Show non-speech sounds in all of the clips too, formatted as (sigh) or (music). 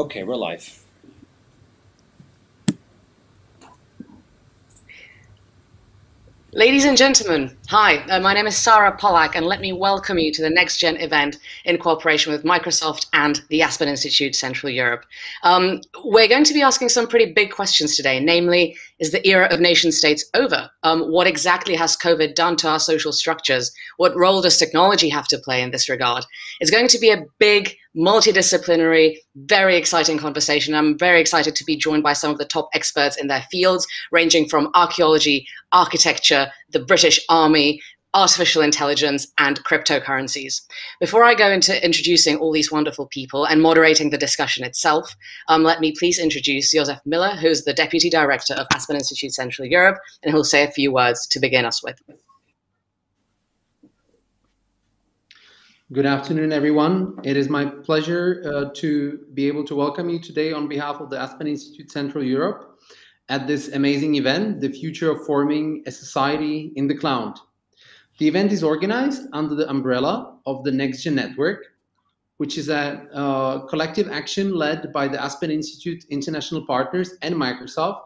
Okay, we're live. Ladies and gentlemen, hi, uh, my name is Sara Polak, and let me welcome you to the Next Gen event in cooperation with Microsoft and the Aspen Institute Central Europe. Um, we're going to be asking some pretty big questions today, namely, is the era of nation states over? Um, what exactly has COVID done to our social structures? What role does technology have to play in this regard? It's going to be a big, multidisciplinary, very exciting conversation. I'm very excited to be joined by some of the top experts in their fields, ranging from archaeology, architecture, the British Army, artificial intelligence, and cryptocurrencies. Before I go into introducing all these wonderful people and moderating the discussion itself, um, let me please introduce Josef Miller, who's the Deputy Director of Aspen Institute Central Europe, and he'll say a few words to begin us with. Good afternoon, everyone. It is my pleasure uh, to be able to welcome you today on behalf of the Aspen Institute Central Europe at this amazing event, The Future of Forming a Society in the Cloud. The event is organized under the umbrella of the NextGen Network, which is a uh, collective action led by the Aspen Institute international partners and Microsoft.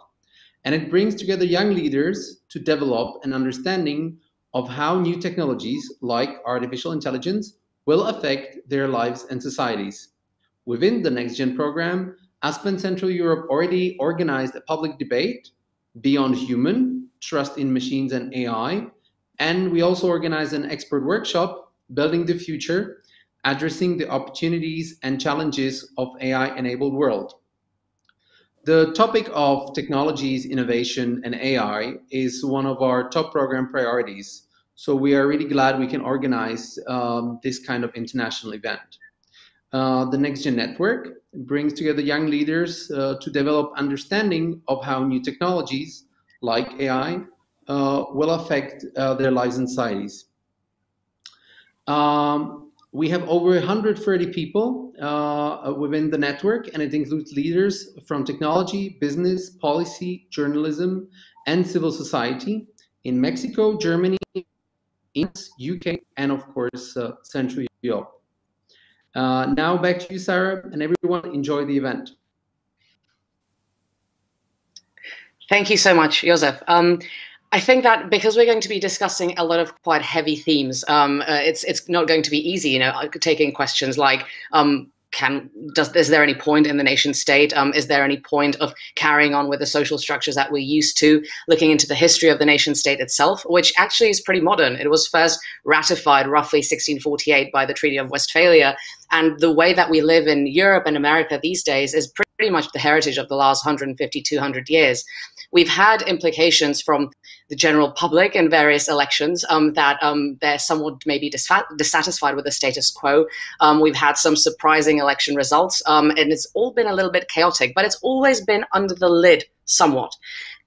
And it brings together young leaders to develop an understanding of how new technologies like artificial intelligence will affect their lives and societies. Within the NextGen program, Aspen Central Europe already organized a public debate, Beyond Human, Trust in Machines and AI, and we also organized an expert workshop, Building the Future, addressing the opportunities and challenges of AI-enabled world. The topic of technologies, innovation, and AI is one of our top program priorities so we are really glad we can organize um, this kind of international event. Uh, the NextGen Network brings together young leaders uh, to develop understanding of how new technologies like AI uh, will affect uh, their lives and societies. Um, we have over 130 people uh, within the network, and it includes leaders from technology, business, policy, journalism, and civil society in Mexico, Germany, UK, and of course, uh, Central Europe. Uh, now back to you, Sara, and everyone enjoy the event. Thank you so much, Josef. Um, I think that because we're going to be discussing a lot of quite heavy themes, um, uh, it's it's not going to be easy. You know, taking questions like um, can does is there any point in the nation state? Um, is there any point of carrying on with the social structures that we're used to? Looking into the history of the nation state itself which actually is pretty modern. It was first ratified roughly 1648 by the treaty of westphalia. And the way that we live in europe and america these days is pretty much the heritage of the last 150 200 years. We've had implications from the general public in various elections um, that um, they're somewhat maybe dissatisfied with the status quo. Um, we've had some surprising election results, um, and it's all been a little bit chaotic, but it's always been under the lid somewhat.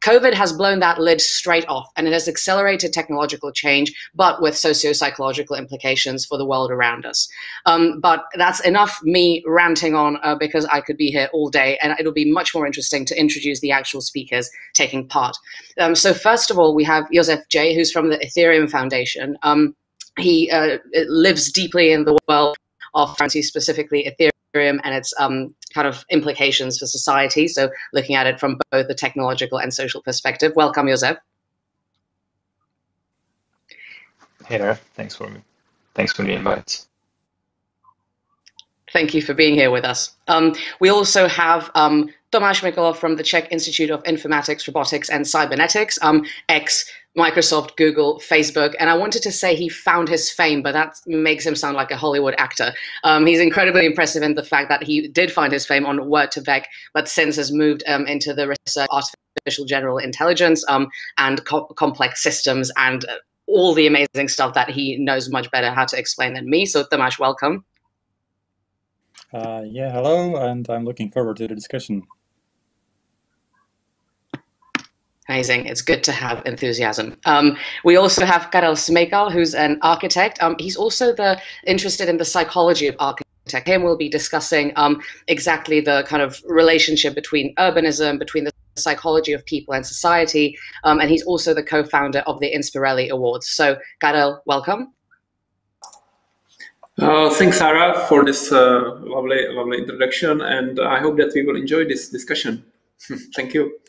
COVID has blown that lid straight off and it has accelerated technological change, but with socio psychological implications for the world around us. Um, but that's enough me ranting on uh, because I could be here all day and it'll be much more interesting to introduce the actual speakers taking part. Um, so, first of all, we have Josef J., who's from the Ethereum Foundation. Um, he uh, lives deeply in the world of currency, specifically Ethereum and its um, kind of implications for society. So looking at it from both the technological and social perspective. Welcome, Josef. Hey there. Thanks for me. Thanks for the invite. Thank you for being here with us. Um, we also have um, Mikolov from the Czech Institute of Informatics, Robotics and Cybernetics, um, ex Microsoft, Google, Facebook. And I wanted to say he found his fame, but that makes him sound like a Hollywood actor. Um, he's incredibly impressive in the fact that he did find his fame on word2vec, but since has moved um, into the research artificial general intelligence um, and co complex systems and all the amazing stuff that he knows much better how to explain than me. So, Tomáš, welcome. Uh, yeah, hello, and I'm looking forward to the discussion. Amazing. It's good to have enthusiasm. Um, we also have Karel Smejkal, who's an architect. Um, he's also the interested in the psychology of architecture. Him we'll be discussing um, exactly the kind of relationship between urbanism, between the psychology of people and society. Um, and he's also the co-founder of the Inspireli Awards. So Karel, welcome. Uh, thanks, Sara, for this uh, lovely, lovely introduction, and I hope that we will enjoy this discussion. (laughs) Thank you.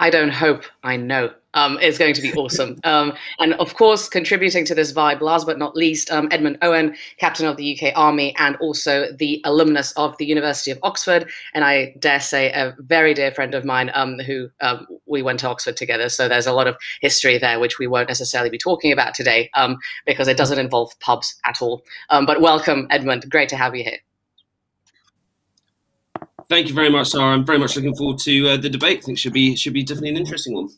I don't hope, I know. Um, it's going to be awesome. (laughs) Um, and of course, contributing to this vibe, last but not least, um, Edmund Owen, captain of the UK Army and also the alumnus of the University of Oxford. And I dare say, a very dear friend of mine um, who um, we went to Oxford together. So there's a lot of history there, which we won't necessarily be talking about today um, because it doesn't involve pubs at all. but welcome, Edmund. Great to have you here. Thank you very much, Sara. I'm very much looking forward to uh, the debate. I think should be should be definitely an interesting one.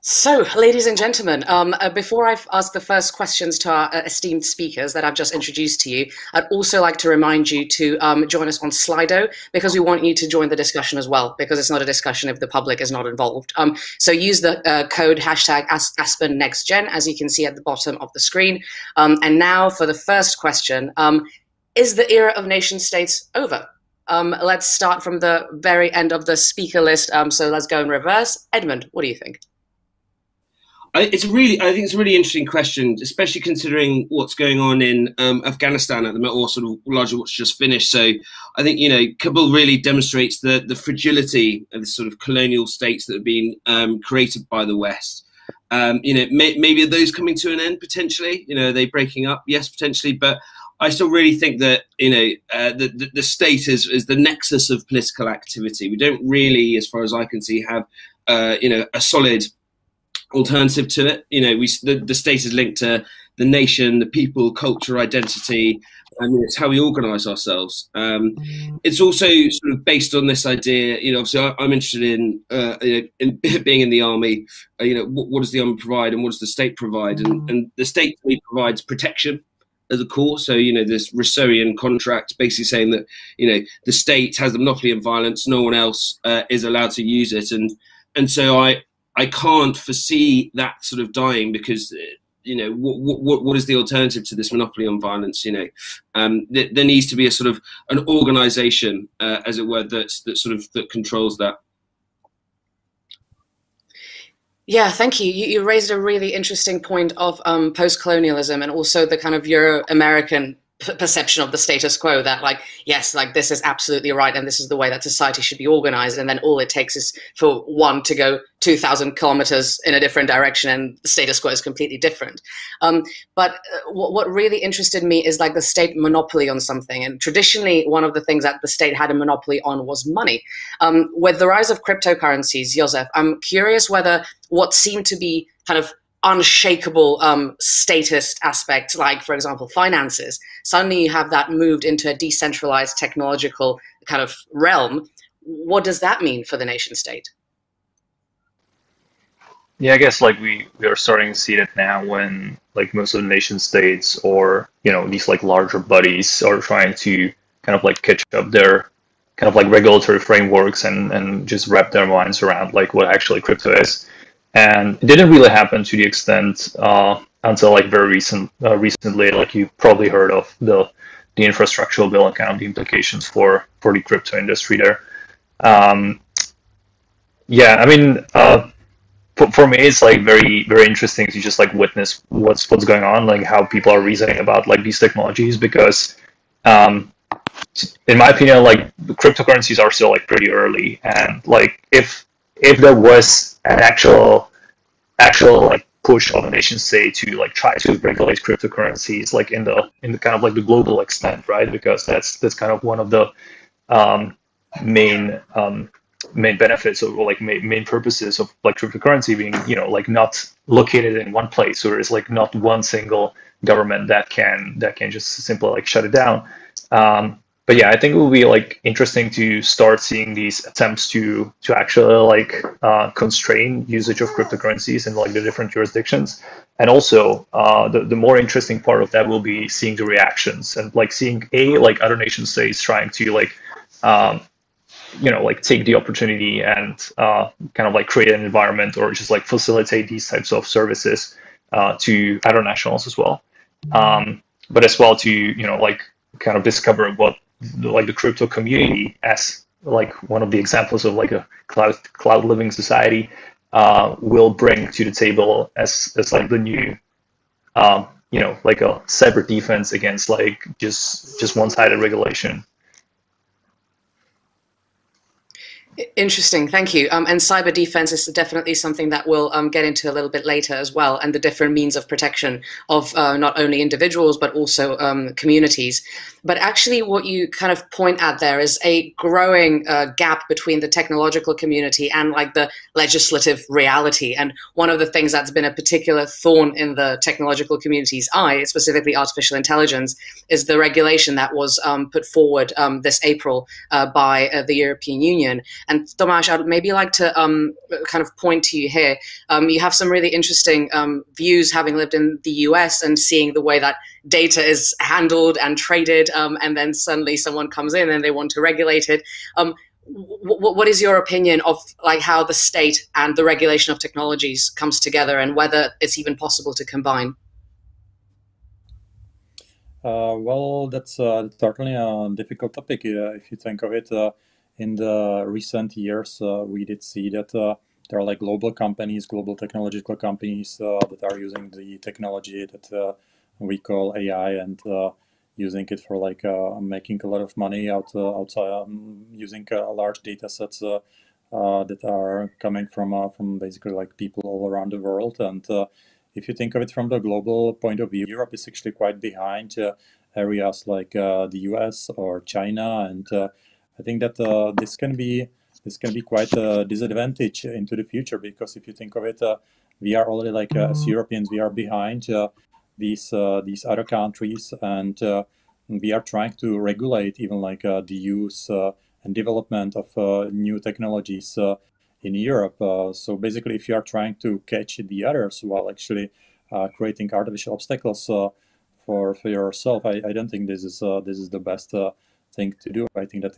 So, ladies and gentlemen, um, uh, before I ask the first questions to our uh, esteemed speakers that I've just introduced to you, I'd also like to remind you to um, join us on Slido because we want you to join the discussion as well, because it's not a discussion if the public is not involved. Um, so use the uh, code hashtag Aspen Next Gen, as you can see at the bottom of the screen. Um, and now for the first question, um, is the era of nation states over? Um, let's start from the very end of the speaker list. Um, so let's go in reverse. Edmund, what do you think? It's really, I think it's a really interesting question, especially considering what's going on in um, Afghanistan at the moment, or sort of largely what's just finished. So, I think you know, Kabul really demonstrates the the fragility of the sort of colonial states that have been um, created by the West. Um, you know, may, maybe those coming to an end potentially? You know, are they breaking up? Yes, potentially, but I still really think that you know uh, the, the, the state is is the nexus of political activity. We don't really, as far as I can see, have uh, you know a solid alternative to it. You know, we the, the state is linked to the nation, the people, culture, identity. I mean, it's how we organise ourselves. Um, it's also sort of based on this idea. You know, obviously, I, am interested in, uh, in (laughs) being in the army. Uh, you know, what, what, does the army provide, and what does the state provide? And, and the state provides protection as a core. So, you know, this Rousseauian contract basically saying that, you know, the state has the monopoly on violence, no one else uh, is allowed to use it. And and so I I can't foresee that sort of dying because, uh, you know, what, what, what is the alternative to this monopoly on violence? You know, um, th there needs to be a sort of an organization, uh, as it were, that, that sort of that controls that. Yeah, thank you. you. You, raised a really interesting point of um, post-colonialism and also the kind of Euro-American perception of the status quo that like yes like this is absolutely right and this is the way that society should be organized and then all it takes is for one to go 2000 kilometers in a different direction and the status quo is completely different. Um, but uh, what, what really interested me is like the state monopoly on something and traditionally one of the things that the state had a monopoly on was money. Um, with the rise of cryptocurrencies Josef i'm curious whether what seemed to be kind of unshakable um, statist aspect, like, for example, finances, suddenly you have that moved into a decentralized technological kind of realm. What does that mean for the nation state? Yeah, I guess like we, we are starting to see it now when like most of the nation states or you know these like larger bodies are trying to kind of like catch up their kind of like regulatory frameworks and and just wrap their minds around like what actually crypto is and it didn't really happen to the extent uh, until like very recent uh, recently like you probably heard of the the infrastructural bill and kind of the implications for for the crypto industry there. Um, yeah i mean uh, for, for me it's like very very interesting to just like witness what's what's going on like how people are reasoning about like these technologies because um, in my opinion like cryptocurrencies are still like pretty early. And like if if there was an actual actual like push on the nation state to like try to regulate cryptocurrencies like in the in the kind of like the global extent right? Because that's that's kind of one of the um, main um, main benefits or like main, main purposes of like cryptocurrency being you know like not located in one place or it's like not one single government that can that can just simply like shut it down. Um, but yeah, I think it will be like interesting to start seeing these attempts to to actually like uh, constrain usage of cryptocurrencies in like the different jurisdictions. And also, uh, the the more interesting part of that will be seeing the reactions and like seeing a like other nation states trying to like um, you know like take the opportunity and uh, kind of like create an environment or just like facilitate these types of services uh, to other nationals as well. Um, but as well to you know like kind of discover what like the crypto community as like one of the examples of like a cloud cloud living society uh, will bring to the table as as like the new um, you know like a cyber defense against like just just one-sided regulation Interesting, thank you. Um, and cyber defense is definitely something that we'll um, get into a little bit later as well, and the different means of protection of uh, not only individuals but also um, communities. But actually, what you kind of point at there is a growing uh, gap between the technological community and like the legislative reality. And one of the things that's been a particular thorn in the technological community's eye, specifically artificial intelligence, is the regulation that was um, put forward um, this April uh, by uh, the European Union. And Tomáš, I'd maybe like to um, kind of point to you here. Um, you have some really interesting um, views having lived in the US and seeing the way that data is handled and traded, um, and then suddenly someone comes in and they want to regulate it. Um, what is your opinion of like how the state and the regulation of technologies comes together and whether it's even possible to combine? Uh, well, that's uh, certainly a difficult topic uh, if you think of it. Uh, in the recent years, uh, we did see that uh, there are like global companies, global technological companies uh, that are using the technology that we call AI and using it for like making a lot of money out outside um, using large data sets uh, that are coming from uh, from basically like people all around the world. And uh, if you think of it from the global point of view, Europe is actually quite behind areas like the US or China and I think that uh, this can be this can be quite a disadvantage into the future because if you think of it, uh, we are already like uh, as. Europeans we are behind uh, these uh, these other countries and uh, we are trying to regulate even like the use and development of new technologies in Europe. so basically, if you are trying to catch the others while actually creating artificial obstacles for for yourself, I, I don't think this is this is the best thing to do. I think that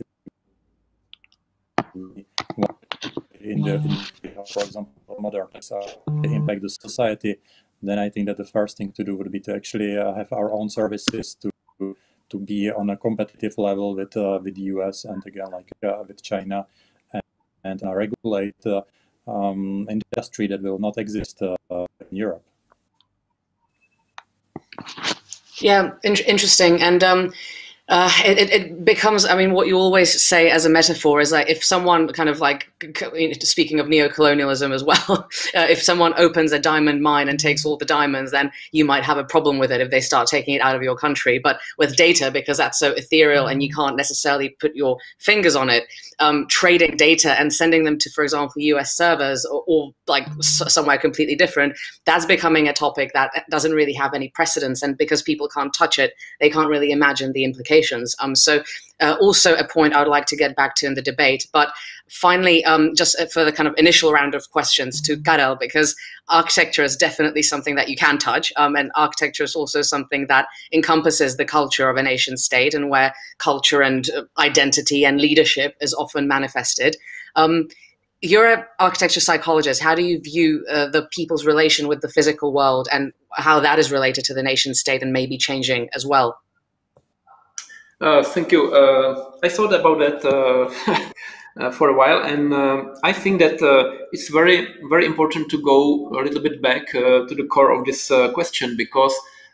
in the, in, for example, modern uh, impact the society, then I think that the first thing to do would be to actually uh, have our own services to to be on a competitive level with uh, with the US and again like uh, with China and, and uh, regulate uh, um, industry that will not exist in Europe. Yeah, in interesting. And um, uh, it, it, becomes, I mean, what you always say as a metaphor is like if someone kind of like, speaking of neocolonialism as (laughs) well, uh, if someone opens a diamond mine and takes all the diamonds, then you might have a problem with it if they start taking it out of your country. But with data, because that's so ethereal and you can't necessarily put your fingers on it, um, trading data and sending them to, for example, US servers or, or like somewhere completely different, that's becoming a topic that doesn't really have any precedence. And because people can't touch it, they can't really imagine the implications. Um, so uh, also a point I would like to get back to in the debate. But finally, um, just for the kind of initial round of questions to Karel, because architecture is definitely something that you can touch, um, and architecture is also something that encompasses the culture of a nation state and where culture and uh, identity and leadership is often manifested. Um, you're an architecture psychologist. How do you view uh, the people's relation with the physical world and how that is related to the nation state and maybe changing as well? Uh, thank you. Uh, I thought about that uh, (laughs) uh for a while, and uh, I think that it's very, very important to go a little bit back to the core of this question because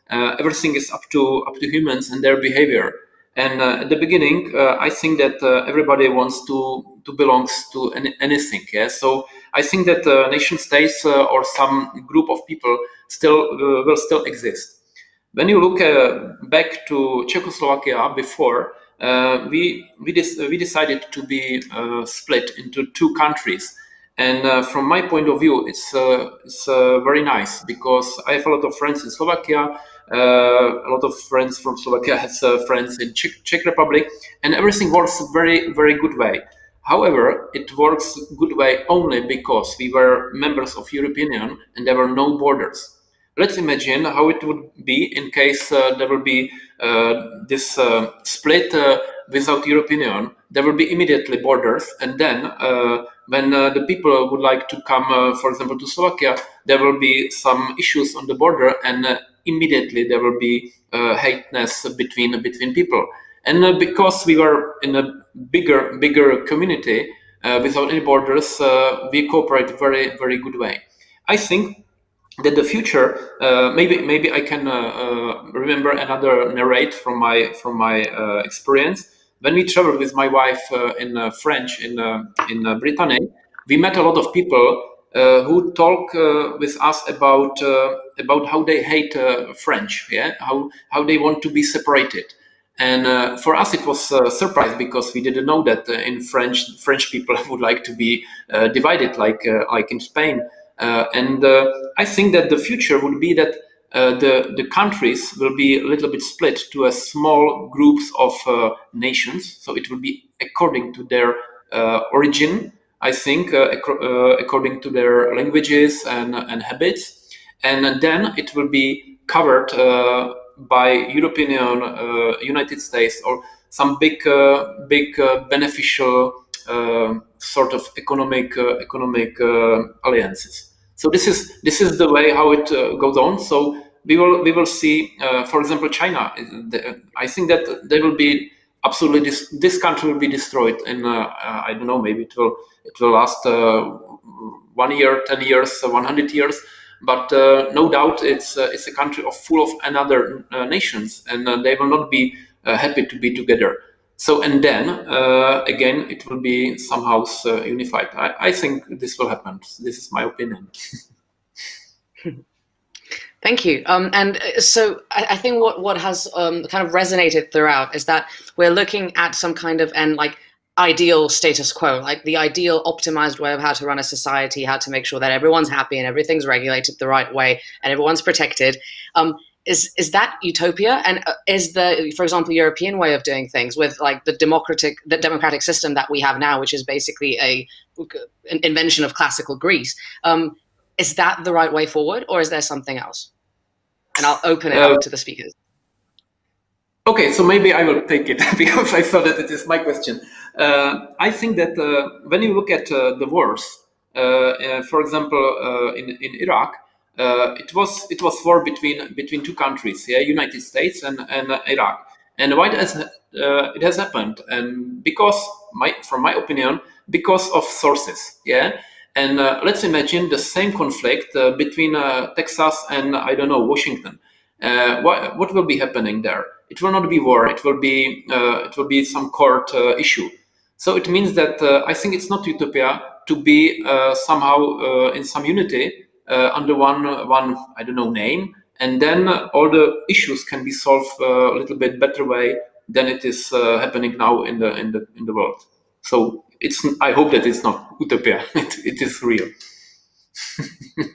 everything is up to up to humans and their behavior. And at the beginning, I think that everybody wants to to belongs to any, anything. Yeah. So I think that nation states or some group of people still will still exist when you look uh, back to Czechoslovakia before, uh, we we, we decided to be uh, split into two countries. And uh, from my point of view, it's uh, it's uh, very nice because I have a lot of friends in Slovakia. a lot of friends from Slovakia (laughs) has friends in Czech, Czech Republic, and everything works very very good way. However, it works good way only because we were members of European Union and there were no borders let's imagine how it would be in case uh, there will be uh, this uh, split uh, without European Union. There will be immediately borders, and then uh, when uh, the people would like to come, for example, to Slovakia, there will be some issues on the border, and immediately there will be hateness between between people. And because we were in a bigger bigger community, without any borders, we cooperate very very good way. I think that the future uh, maybe maybe I can uh, uh, remember another narrate from my from my experience. When we traveled with my wife in French in in Brittany we met a lot of people who talk with us about about how they hate French yeah? How how they want to be separated. And uh, for us, it was a surprise because we didn't know that uh, in French, French people (laughs) would like to be uh, divided, like like in Spain. Uh, and uh, I think that the future would be that uh, the the countries will be a little bit split to a small groups of nations. So it will be according to their origin. I think according to their languages and and habits, and then it will be covered by European uh, United States or some big big uh, beneficial sort of economic uh, economic uh, alliances. So this is this is the way how it uh, goes on. So we will we will see, for example, China. I think that there will be absolutely this this country will be destroyed and uh, i don't know maybe it will it will last uh, one year 10 years 100 years but uh, no doubt it's it's a country of full of another nations and they will not be happy to be together so and then uh, again it will be somehow uh, unified I, I, think this will happen this is my opinion (laughs) Thank you. Um, and uh, so I, I, think what, what has um, kind of resonated throughout is that we're looking at some kind of and like ideal status quo, like the ideal optimized way of how to run a society, how to make sure that everyone's happy and everything's regulated the right way and everyone's protected. Um, is is that utopia? And uh, is the for example european way of doing things with like the democratic the democratic system that we have now which is basically a an invention of classical greece um, is that the right way forward or is there something else? And i'll open it uh, up to the speakers. okay so maybe i will take it (laughs) because i saw that it is my question. Uh, i think that uh, when you look at uh, the wars uh, for example in, in iraq it was it was war between between two countries, yeah, United States and and Iraq. And why does uh, it has happened? And because my from my opinion, because of sources, yeah. And uh, let's imagine the same conflict uh, between uh, Texas and I don't know Washington. Uh, what what will be happening there? It will not be war. It will be it will be some court issue. So it means that I think it's not utopia to be somehow in some unity uh, under one one I don't know name, and then all the issues can be solved uh, a little bit better way than it is uh, happening now in the in the in the world. So it's I hope that it's not utopia. (laughs) it, it is real. (laughs)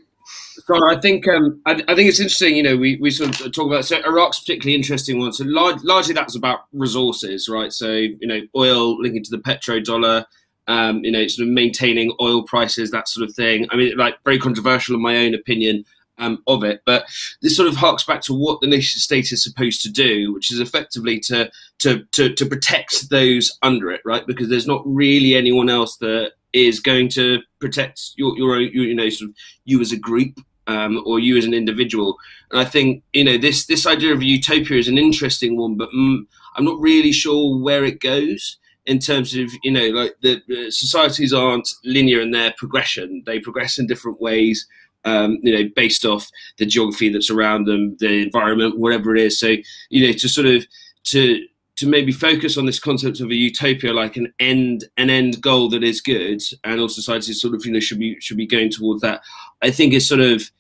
So I think um, I, I, think it's interesting. You know, we, we sort of talk about so Iraq's particularly interesting one. So large, largely that's about resources, right? So you know, oil linking to the petrodollar um, you know, sort of maintaining oil prices, that sort of thing. I mean, like very controversial in my own opinion um, of it, but this sort of harks back to what the nation state is supposed to do, which is effectively to to to, to protect those under it, right? Because there's not really anyone else that is going to protect your your own, you know, sort of you as a group um, or you as an individual. And I think you know this this idea of utopia is an interesting one, but mm, I'm not really sure where it goes in terms of you know like the, societies aren't linear in their progression. They progress in different ways um, you know based off the geography that's around them the environment whatever it is. So you know to sort of to to maybe focus on this concept of a utopia like an end an end goal that is good and all societies sort of you know should be should be going towards that i think is sort of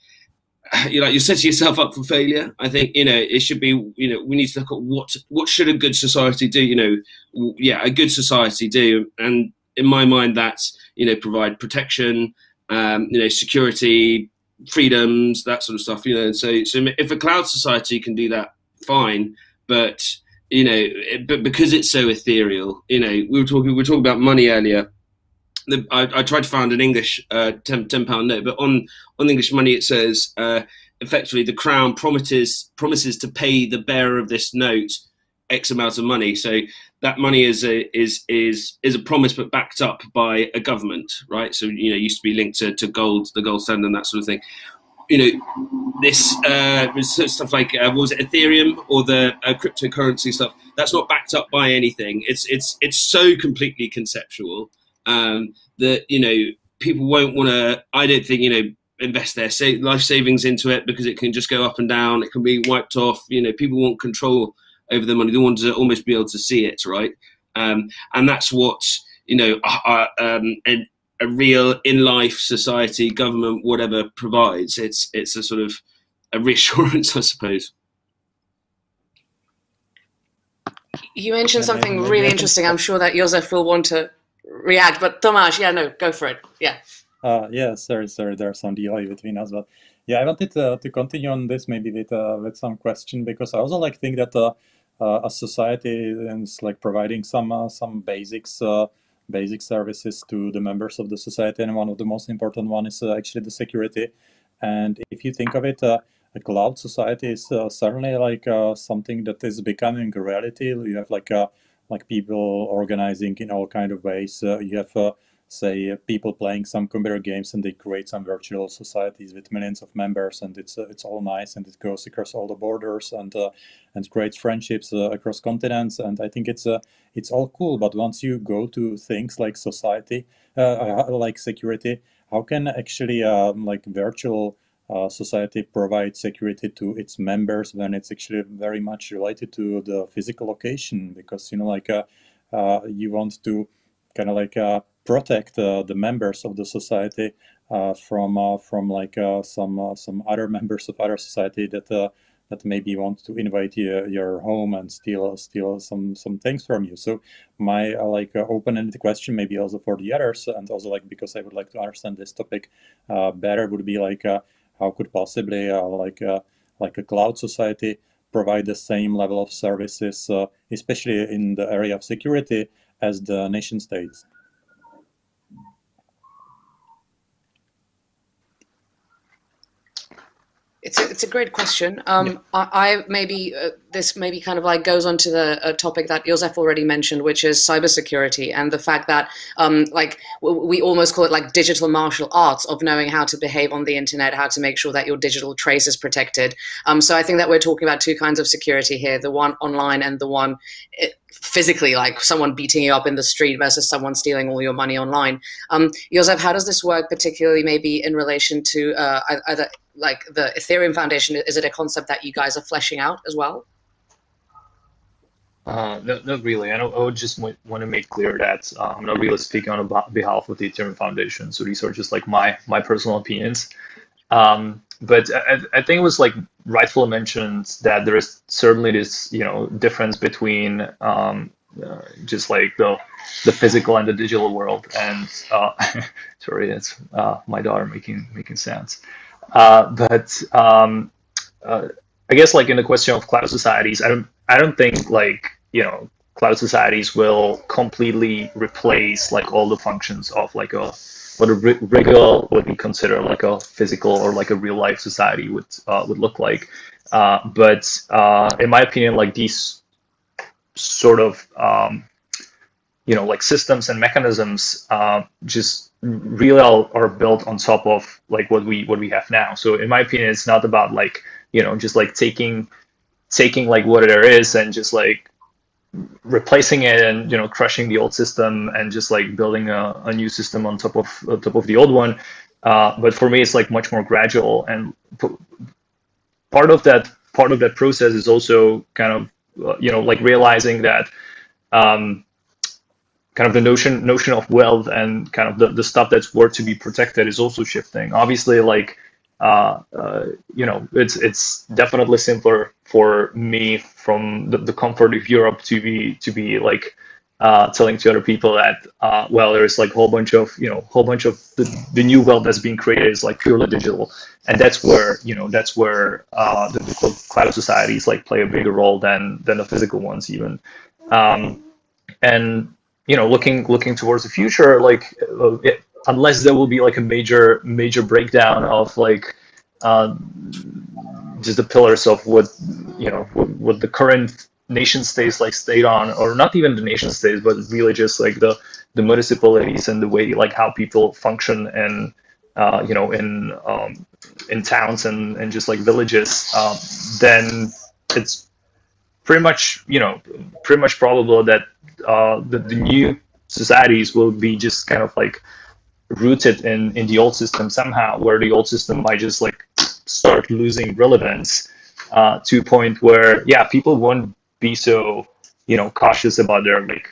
(sighs) you like you're setting yourself up for failure. I think you know it should be you know we need to look at what what should a good society do. You know, yeah, a good society do, and in my mind, that's you know provide protection, um, you know, security, freedoms, that sort of stuff. You know, so so if a cloud society can do that, fine. But you know, it, but because it's so ethereal, you know, we were talking we were talking about money earlier the, I, I, tried to find an English uh, 10, pound note, but on on English money it says uh, effectively the crown promises promises to pay the bearer of this note X amount of money. So that money is a is is is a promise, but backed up by a government, right? So you know, used to be linked to, to gold, the gold standard, and that sort of thing. You know, this uh, stuff like uh, was it Ethereum or the uh, cryptocurrency stuff? That's not backed up by anything. It's it's it's so completely conceptual Um, that you know people won't want to. I don't think you know invest their sa- life savings into it because it can just go up and down. It can be wiped off. You know, people want control over the money. They want to almost be able to see it, right? Um, and that's what you know uh, um, a, a, real in life society, government, whatever provides. It's it's a sort of a reassurance, (laughs) I suppose. You mentioned something really interesting. I'm sure that Josef will want to react, but Tomáš, yeah, no, go for it. Yeah. Uh, yeah, sorry, sorry, there's some delay between us, but yeah, I wanted to, to continue on this maybe with uh, with some question because I also like think that uh, uh, a society is like providing some uh, some basics uh, basic services to the members of the society, and one of the most important one is uh, actually the security. And if you think of it, uh, a cloud society is uh, certainly like something that is becoming a reality. You have like like people organizing in all kind of ways. you have say uh, people playing some computer games and they create some virtual societies with millions of members and it's uh, it's all nice and it goes across all the borders and uh, and creates friendships uh, across continents and I think it's uh, it's all cool but once you go to things like society uh, like security how can actually um, like virtual society provides security to its members when it's actually very much related to the physical location because you know like you want to kind of like protect uh, the members of the society uh, from uh, from like some some other (laughs) members of other society that that maybe want to invade your, your home and steal steal some some things from you. So my uh, like uh, open-ended question, maybe also for the others, and also like because I would like to understand this topic uh, better, would be like how could possibly uh, like uh, like a cloud society provide the same level of services, uh, especially in the area of security, as the nation states. It's a, it's a great question. Um, yeah. I, I, maybe uh, this maybe kind of like goes on to the uh, topic that Josef already mentioned, which is cybersecurity and the fact that um, like we almost call it like digital martial arts of knowing how to behave on the internet, how to make sure that your digital trace is protected. Um, so I think that we're talking about two kinds of security here: the one online and the one eh, physically, like someone beating you up in the street versus someone stealing all your money online. Um, Josef, how does this work, particularly maybe in relation to uh, either like the Ethereum Foundation? Is it a concept that you guys are fleshing out as well? Uh, no, not really. I, I would just want to make clear that uh, I'm not really speaking on behalf of the Ethereum Foundation. So these are just like my my personal opinions. Um, but I, I, think it was like rightfully mentioned that there is certainly this you know difference between um, uh, just like the the physical and the digital world. And uh, (laughs) sorry, it's uh, my daughter making making sounds. Uh, but um, uh, I guess like in the question of cloud societies, I don't I don't think like you know cloud societies will completely replace like all the functions of like a what a regular would be considered like a physical or like a real life society would uh, would look like. Uh, but uh, in my opinion, like these sort of um, you know like systems and mechanisms uh, just really are, are built on top of like what we what we have now. So in my opinion, it's not about like you know just like taking taking like what there is and just like replacing it and you know crushing the old system and just like building a, a new system on top of on top of the old one uh, but for me it's like much more gradual and part of that part of that process is also kind of uh, you know like realizing that um, kind of the notion notion of wealth and kind of the, the stuff that's worth to be protected is also shifting. Obviously like uh, uh, you know, it's it's definitely simpler for me from the, the comfort of Europe to be to be like uh, telling to other people that uh, well, there's like a whole bunch of you know, whole bunch of the, the new wealth that's being created is like purely digital, and that's where you know that's where uh, the, the cloud societies like play a bigger role than than the physical ones even, um, and you know, looking looking towards the future, like it, unless there will be like a major major breakdown of like uh, just the pillars of what you know what, what, the current nation states like stayed on or not even the nation states but really just like the the municipalities and the way like how people function and uh, you know in um, in towns and and just like villages um, then it's pretty much you know pretty much probable that uh, the, the new societies will be just kind of like rooted in in the old system somehow, where the old system might just like start losing relevance uh, to a point where yeah, people won't be so you know cautious about their like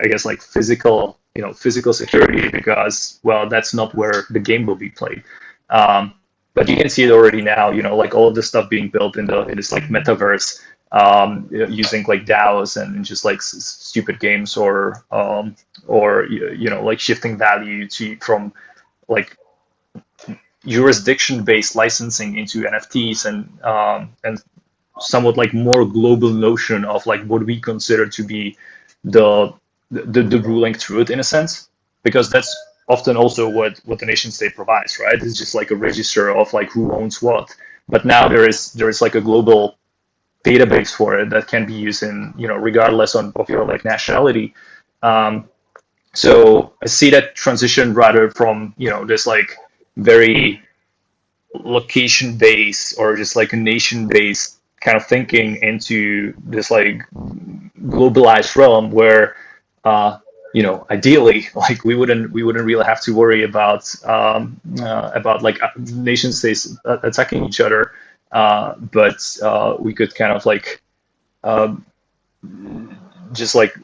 I guess like physical you know physical security because well that's not where the game will be played. Um, but you can see it already now. You know, like all of this stuff being built in the in this like metaverse um, using like DAOs and just like s- stupid games or um, or you know like shifting value to from like jurisdiction based licensing into NFTs and um, and somewhat like more global notion of like what we consider to be the the, the ruling truth in a sense. Because that's often also what what the nation state provides right? It's just like a register of like who owns what. But now there is there is like a global database for it that can be used in you know regardless on, of your like nationality. Um, so i see that transition rather from you know this like very location based or just like a nation based kind of thinking into this like globalized realm where uh, you know ideally (laughs) like we wouldn't we wouldn't really have to worry about um, uh, about like nation states attacking each other uh, but uh, we could kind of like um, just like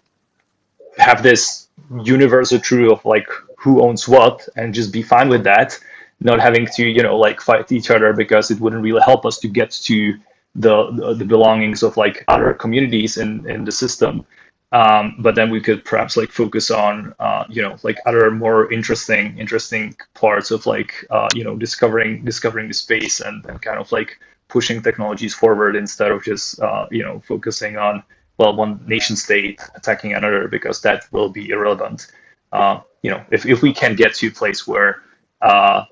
have this universal truth of like who owns what and just be fine with that. Not having to you know like fight each other because it wouldn't really help us to get to the the, the belongings of like other communities in in the system. Um, but then we could perhaps like focus on uh, you know like other more interesting interesting parts of like uh, you know discovering discovering the space and, and kind of like pushing technologies forward instead of just uh, you know focusing on well one nation state attacking another because that will be irrelevant. Uh, you know if, if we can get to a place where uh,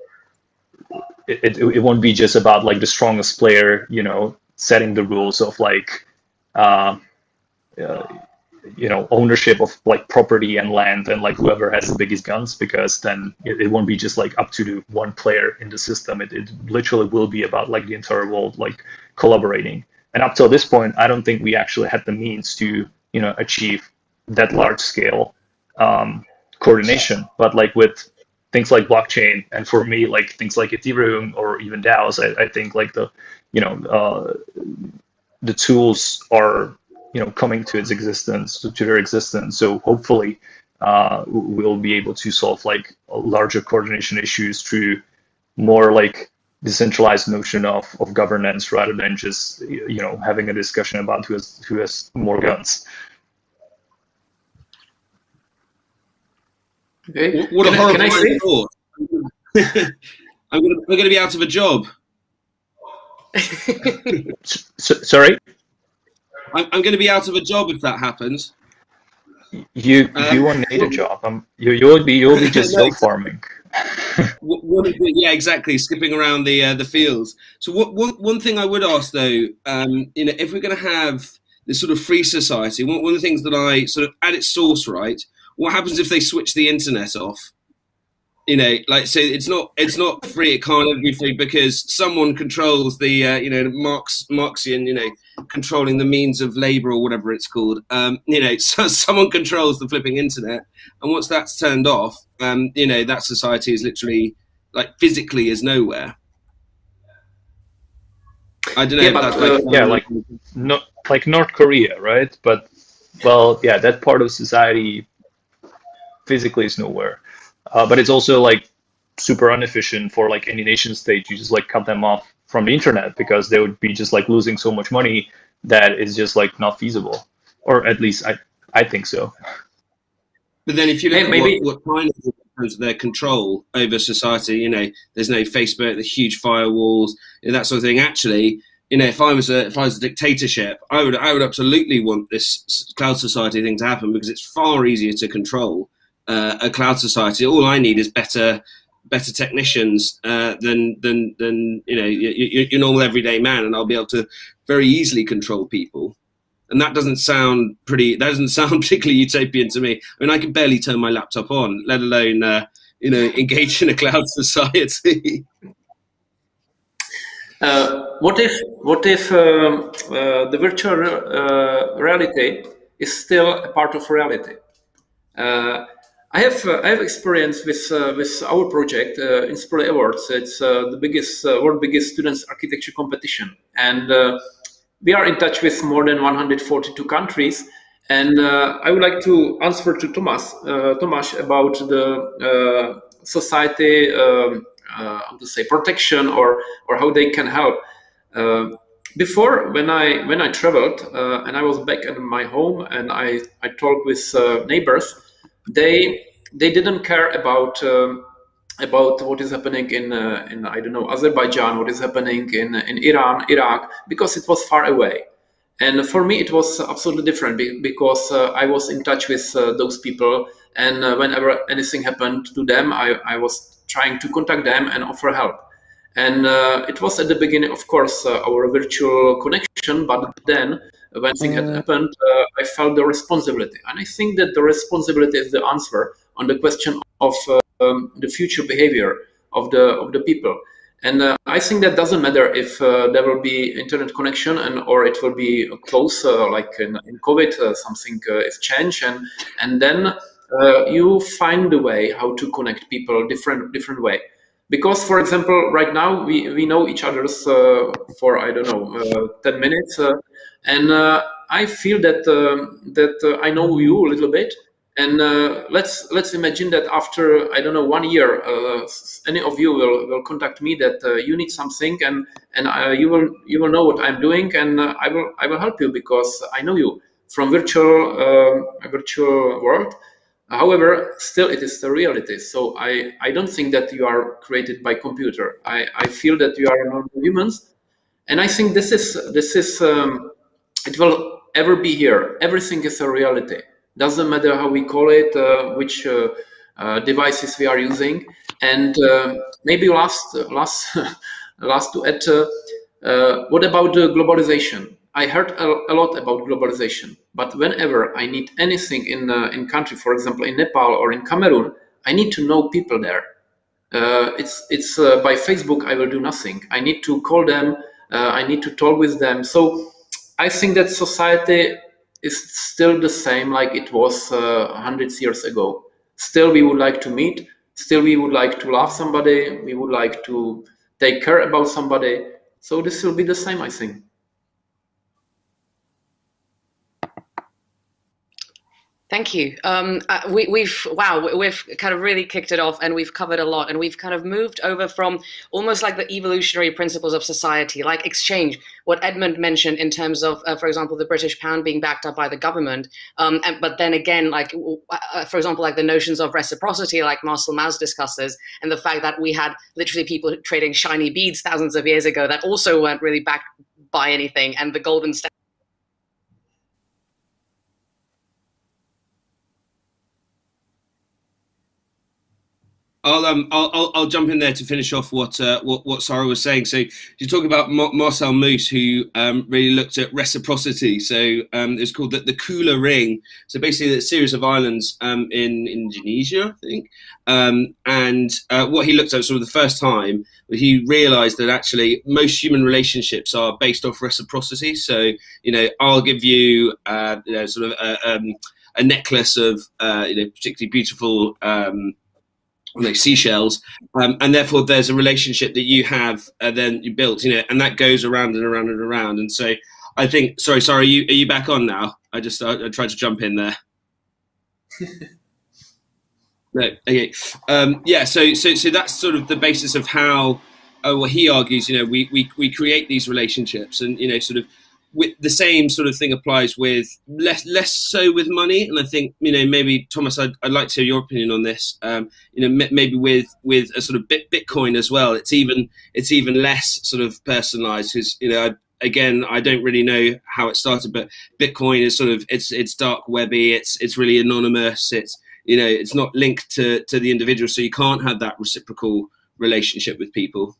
it, it, it won't be just about like the strongest player you know setting the rules of like uh, uh, you know ownership of like property and land and like whoever has the biggest guns because then it, it won't be just like up to the one player in the system. It, it literally will be about like the entire world like collaborating. And up till this point i don't think we actually had the means to you know achieve that large scale um, coordination. But like with things like blockchain and for me like things like ethereum or even daos i, I think like the you know uh, the tools are you know coming to its existence to their existence so hopefully uh, we'll be able to solve like larger coordination issues through more like decentralized notion of, of governance rather than just you know having a discussion about who has who has more guns okay what, a can, can I say? thought I'm gonna, we're going to be out of a job. (laughs) so, sorry? I'm, I'm going to be out of a job if that happens. You um, you won't need a job. Um, you you'll be you'll be just (laughs) no, farming. (laughs) yeah, exactly. Skipping around the uh, the fields. So what, one one thing I would ask though, um, you know, if we're going to have this sort of free society, one, one of the things that I sort of at its source, right? What happens if they switch the internet off? You know, like so, it's not it's not free. It can't ever be free because someone controls the uh, you know Marx Marxian you know controlling the means of labor or whatever it's called. Um, you know, (laughs) so someone controls the flipping internet, and once that's turned off, um, you know that society is literally like physically is nowhere. I don't know. Yeah, but, like, uh, yeah, like not like North Korea, right? But well, yeah, that part of society physically is nowhere. Uh, but it's also like super inefficient for like any nation state to just like cut them off from the internet because they would be just like losing so much money that is just like not feasible, or at least I I think so. But then if you look maybe, at what, what China their control over society, you know, there's no Facebook, the huge firewalls, and that sort of thing. Actually, you know, if I was a if I was a dictatorship, I would I would absolutely want this cloud society thing to happen because it's far easier to control uh, a cloud society, all I need is better better technicians uh, than than than you know your, your normal everyday man, and I'll be able to very easily control people. And that doesn't sound pretty. (laughs) That doesn't sound particularly utopian to me. I mean, I can barely turn my laptop on, let alone uh, you know (laughs) engage in a cloud (laughs) society. Uh, what if what if um, uh, the virtual uh, reality is still a part of reality? I have uh, I have experience with uh, with our project uh, Inspireli Awards. It's uh, the biggest uh, world biggest students architecture competition, and uh, we are in touch with more than 142 countries. And I would like to answer to Thomas Tomas about the society um, how to say protection or or how they can help. before when I when I traveled and I was back in my home and I I talked with neighbors they they didn't care about um, about what is happening in uh, in I don't know Azerbaijan, what is happening in in Iran, Iraq, because it was far away. And for me, it was absolutely different because uh, I was in touch with uh, those people, and uh, whenever anything happened to them, I, I was trying to contact them and offer help. And uh, it was at the beginning, of course, uh, our virtual connection, but then when things had happened, I felt the responsibility, and I think that the responsibility is the answer on the question of um, the future behavior of the of the people. And uh, I think that doesn't matter if uh, there will be internet connection and or it will be close, uh, like in, in COVID, uh, something uh, is changed, and and then uh, you find a way how to connect people different different way. Because, for example, right now we, we know each other's for I don't know ten minutes, and I feel that that I know you a little bit, and uh, let's let's imagine that after I don't know one year, uh, any of you will, will contact me that uh, you need something, and and uh, you will you will know what I'm doing, and uh, I will I will help you because I know you from virtual um, virtual world. However, still it is the reality. So I, I don't think that you are created by computer. I, I feel that you are normal humans, and I think this is this is um, it will ever be here. Everything is a reality doesn't matter how we call it, uh, which uh, uh, devices we are using. And maybe last, last, (laughs) last to add, what about globalization? I heard a, a, lot about globalization, but whenever I need anything in uh, in country, for example, in Nepal or in Cameroon, I need to know people there. Uh, it's it's uh, by Facebook I will do nothing. I need to call them. I need to talk with them. So I think that society is still the same like it was uh, hundreds years ago. Still, we would like to meet. Still, we would like to love somebody. We would like to take care about somebody. So this will be the same, I think. Thank you. Um, uh, we, have wow, we've kind of really kicked it off, and we've covered a lot, and we've kind of moved over from almost like the evolutionary principles of society, like exchange. What Edmund mentioned in terms of, uh, for example, the British pound being backed up by the government, um, and, but then again, like uh, uh, for example, like the notions of reciprocity, like Marcel Mauss discusses, and the fact that we had literally people trading shiny beads thousands of years ago that also weren't really backed by anything, and the golden standard I'll um I'll, I'll, I'll jump in there to finish off what uh, what what Sara was saying. So you talk about Marcel Mauss, who um, really looked at reciprocity. So um, it's called the, the Kula Ring. So basically, a series of islands um, in Indonesia, I think. Um, and uh, what he looked at sort of the first time, he realised that actually most human relationships are based off reciprocity. So you know, I'll give you, uh, you know sort of a, um, a necklace of uh, you know particularly beautiful. Um, like seashells, um, and therefore there's a relationship that you have uh, then you built, you know, and that goes around and around and around. And so I think, sorry, sorry, are you are you back on now? I just I, I tried to jump in there. (laughs) no, okay, um, yeah. So so so that's sort of the basis of how. Uh, well, he argues, you know, we, we we create these relationships, and you know, sort of with the same sort of thing applies with less less so with money. And i think you know maybe thomas i'd, I'd like to hear your opinion on this. Um, you know maybe with with a sort of bit bitcoin as well it's even it's even less sort of personalized because you know I, again i don't really know how it started but bitcoin is sort of it's it's dark webby it's it's really anonymous it's you know it's not linked to to the individual so you can't have that reciprocal relationship with people.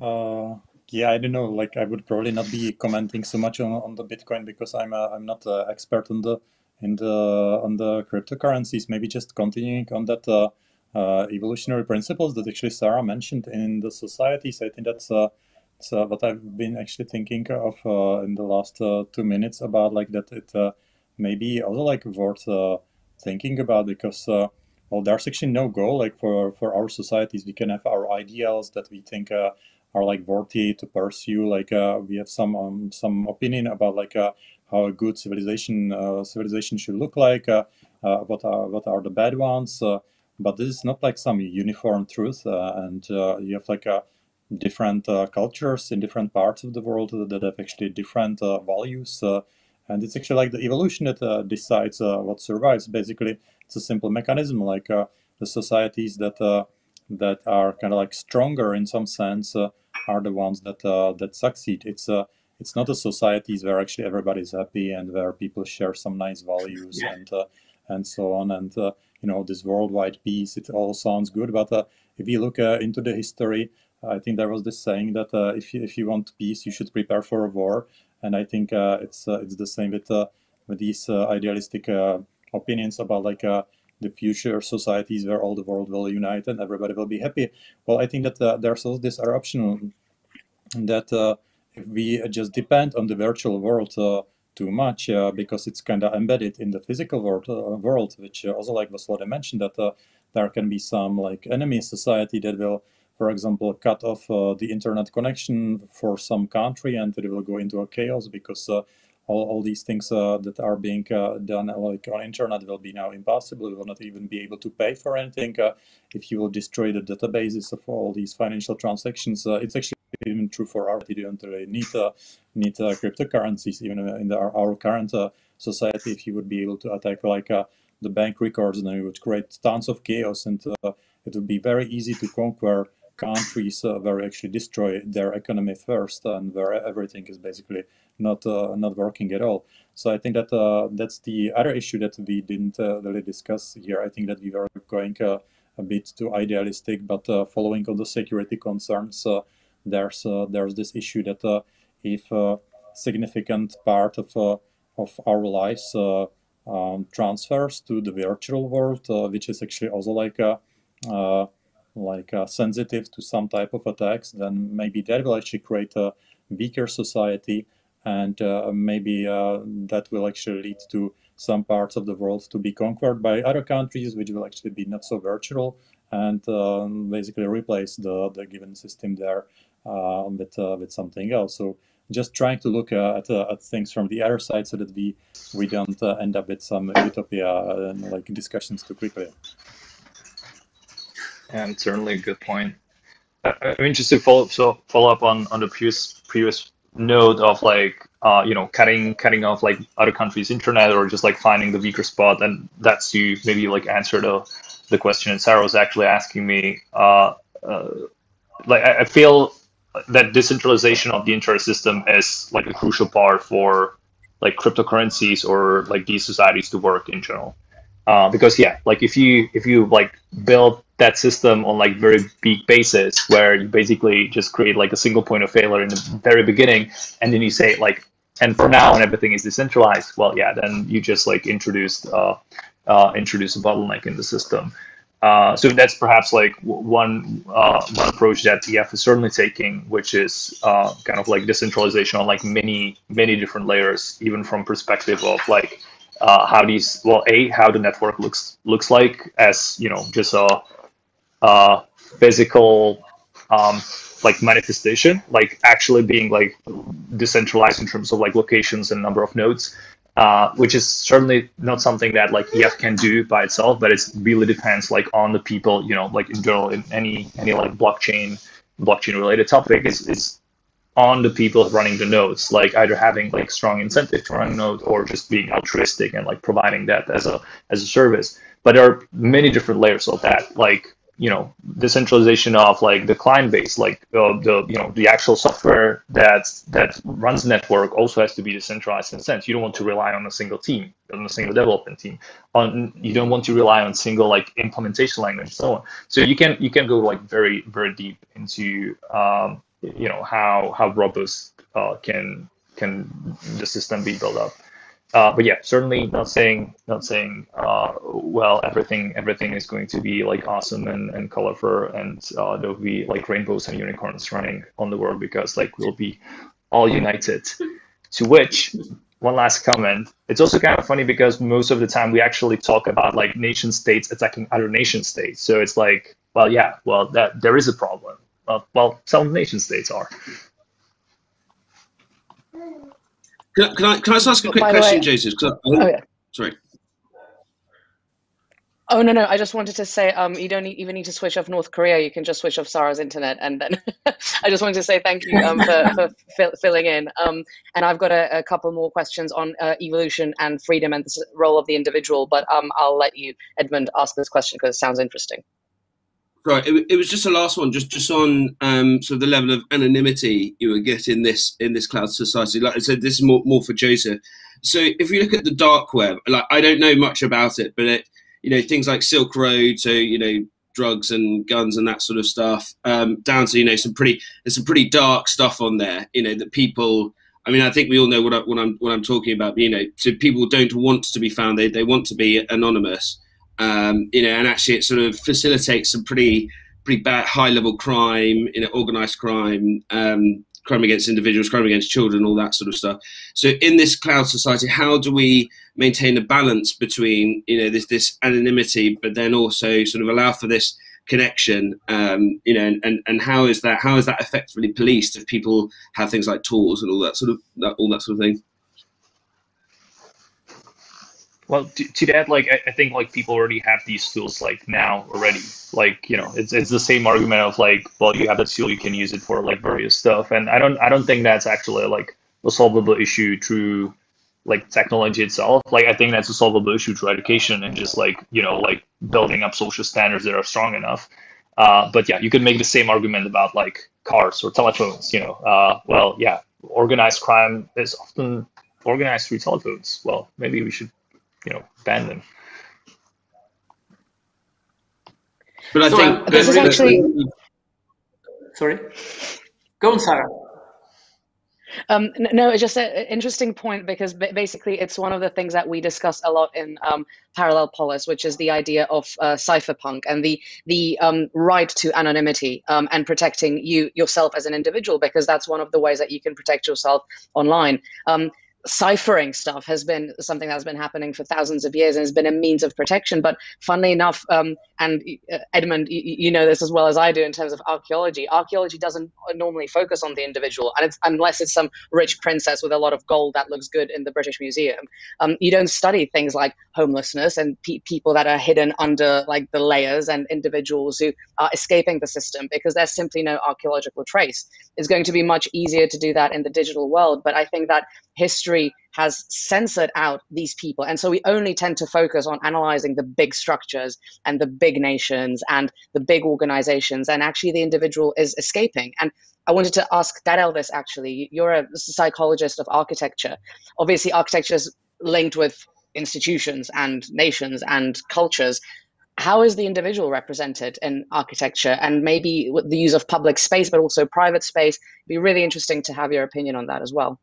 Uh yeah, I don't know. Like, I would probably not be commenting so much on, on the Bitcoin because I'm a, I'm not an expert on the in the on the cryptocurrencies. Maybe just continuing on that uh, uh, evolutionary principles that actually Sara mentioned in the societies. I think that's uh, uh what I've been actually thinking of uh, in the last uh, two minutes about like that it maybe also like worth thinking about because well, there's actually no goal like for for our societies. We can have our ideals that we think uh, are like worthy to pursue. Like uh, we have some um, some opinion about like uh, how a good civilization civilization should look like. what are what are the bad ones? but this is not like some uniform truth, and you have like different uh, cultures in different parts of the world that have actually different uh, values. Uh, and it's actually like the evolution that decides what survives. Basically, it's a simple mechanism, like the societies that that are kind of like stronger in some sense are the ones that that succeed. It's it's not a societies where actually everybody's happy and where people share some nice values yeah. and uh, and so on and uh, you know this worldwide peace it all sounds good but uh, if you look into the history I think there was this saying that uh, if you if you want peace, you should prepare for a war, and I think uh, it's uh, it's the same with uh, with these uh, idealistic uh, opinions about like the future societies where all the world will unite and everybody will be happy. Well, I think that uh, there's also this eruption that uh, if we just depend on the virtual world uh, too much because it's kind of embedded in the physical world, world which also like Vaslode mentioned that there can be some like enemy society that will for example, cut off uh, the internet connection for some country and it will go into a chaos because uh, all, all these things uh, that are being uh, done like on internet will be now impossible. You will not even be able to pay for anything uh, if you will destroy the databases of all these financial transactions. Uh, it's actually even true for art. You don't really need need cryptocurrencies even in the, our, our, current society. If you would be able to attack like the bank records, then it would create tons of chaos and it would be very easy to conquer countries uh, where actually destroy their economy first and where everything is basically not uh, not working at all. So I think that uh, that's the other issue that we didn't really discuss here. I think that we were going a bit too idealistic, but following all the security concerns, there's there's this issue that if a significant part of of our lives um, transfers to the virtual world, uh, which is actually also like a, uh, like uh, sensitive to some type of attacks, then maybe that will actually create a weaker society, and uh, maybe uh, that will actually lead to some parts of the world to be conquered by other countries, which will actually be not so virtual, and um, basically replace the, the given system there uh, with uh, with something else. So just trying to look uh, at, at things from the other side so that we we don't end up with some utopia like discussions too quickly and certainly a good point. I, am interested to follow so follow up on on the previous previous note of like uh, you know cutting cutting off like other countries' internet or just like finding the weaker spot, and that's you maybe like answer the the question. And Sara was actually asking me, uh, uh, like I, I feel that decentralization of the internet system is like a crucial part for like cryptocurrencies or like these societies to work in general. Uh, because yeah, like if you if you like build that system on like very big basis where you basically just create like a single point of failure in the very beginning and then you say like and for now and everything is decentralized well yeah then you just like introduced uh, uh, introduce a bottleneck in the system. Uh, so that's perhaps like one uh, one approach that EF is certainly taking, which is uh, kind of like decentralization on like many many different layers, even from perspective of like uh, how these well a how the network looks looks like as you know just a, a physical um, like manifestation like actually being like decentralized in terms of like locations and number of nodes uh, which is certainly not something that like EF can do by itself but it really depends like on the people you know like in general in any any like blockchain blockchain related topic is is on the people running the nodes, like either having like strong incentive to run a node or just being altruistic and like providing that as a as a service. But there are many different layers of that, like you know decentralization of like the client base, like uh, the you know the actual software that that runs network also has to be decentralized in a sense. You don't want to rely on a single team, on a single development team. On you don't want to rely on single like implementation language and so on. So you can you can go like very very deep into um, you know how how robust uh, can can the system be built up. Uh, but yeah, certainly not saying not saying uh, well everything everything is going to be like awesome and, and colorful and uh, there'll be like rainbows and unicorns running on the world because like we'll be all united. To which one last comment. It's also kind of funny because most of the time we actually talk about like nation states attacking other nation states. So it's like, well, yeah, well, that there is a problem. Uh, well, some nation states are. Can, can I can I just ask a quick question, way, Josef? Oh, yeah. Sorry. Oh no no! I just wanted to say um, you don't even need to switch off North Korea. You can just switch off Sara's internet, and then (laughs) I just wanted to say thank you um, for, for fill, filling in. Um, and I've got a, a, couple more questions on uh, evolution and freedom and the role of the individual. But um, I'll let you, Edmund, ask this question because it sounds interesting. Right. It, it was just the last one, just just on um, sort of the level of anonymity you would get in this in this cloud society. Like I said, this is more more for Josef. So if you look at the dark web, like I don't know much about it, but it you know things like Silk Road, so you know drugs and guns and that sort of stuff, um, down to you know some pretty there's some pretty dark stuff on there. You know that people. I mean, I think we all know what, I, what I'm what I'm talking about. You know, so people don't want to be found; they they want to be anonymous. Um, you know, and actually, it sort of facilitates some pretty pretty bad high level crime, you know, organized crime, um, crime against individuals, crime against children, all that sort of stuff. So in this cloud society, how do we maintain a balance between you know this this anonymity, but then also sort of allow for this connection? Um, you know, and, and how is that how is that effectively policed if people have things like tools and all that sort of that, all that sort of thing? Well, to, to that, like I, I, think like people already have these tools like now already. Like you know, it's it's the same argument of like, well, you have that tool, you can use it for like various stuff, and I don't I don't think that's actually like a solvable issue through like technology itself. Like I think that's a solvable issue through education and just like you know like building up social standards that are strong enough. Uh, but yeah, you can make the same argument about like cars or telephones. You know, uh, well, yeah, organized crime is often organized through telephones. Well, maybe we should you know ban them. But I so think this is actually. Sorry, go on, Sara. Um, no, it's just an interesting point because basically it's one of the things that we discuss a lot in um, Parallel Polis, which is the idea of uh, cypherpunk and the the um, right to anonymity um, and protecting you yourself as an individual, because that's one of the ways that you can protect yourself online. Ciphering stuff has been something that's been happening for thousands of years and has been a means of protection. But funnily enough, um, and uh, Edmund, you, you, know this as well as I do in terms of archaeology. Archaeology doesn't normally focus on the individual, and it's, unless it's some rich princess with a lot of gold that looks good in the British Museum, um, you don't study things like homelessness and pe- people that are hidden under like the layers and individuals who are escaping the system because there's simply no archaeological trace. It's going to be much easier to do that in the digital world, but I think that history has censored out these people. And so we only tend to focus on analyzing the big structures and the big nations and the big organizations. And actually, the individual is escaping. And I wanted to ask that Elvis actually, you're a psychologist of architecture. Obviously, architecture is linked with institutions and nations and cultures. How is the individual represented in architecture and maybe the use of public space, but also private space? It'd be really interesting to have your opinion on that as well.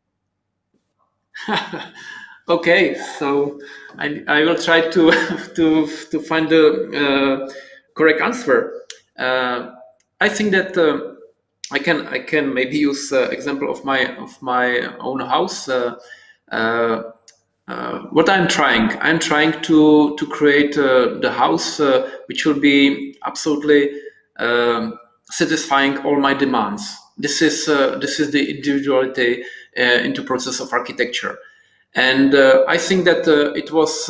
(laughs) okay, so I, I will try to (laughs) to to find the uh, correct answer. Uh, I think that uh, I can I can maybe use uh, example of my of my own house. Uh, uh, what I'm trying, I'm trying to to create the house which will be absolutely um, satisfying all my demands. This is this is the individuality into process of architecture. And uh, I think that uh, it was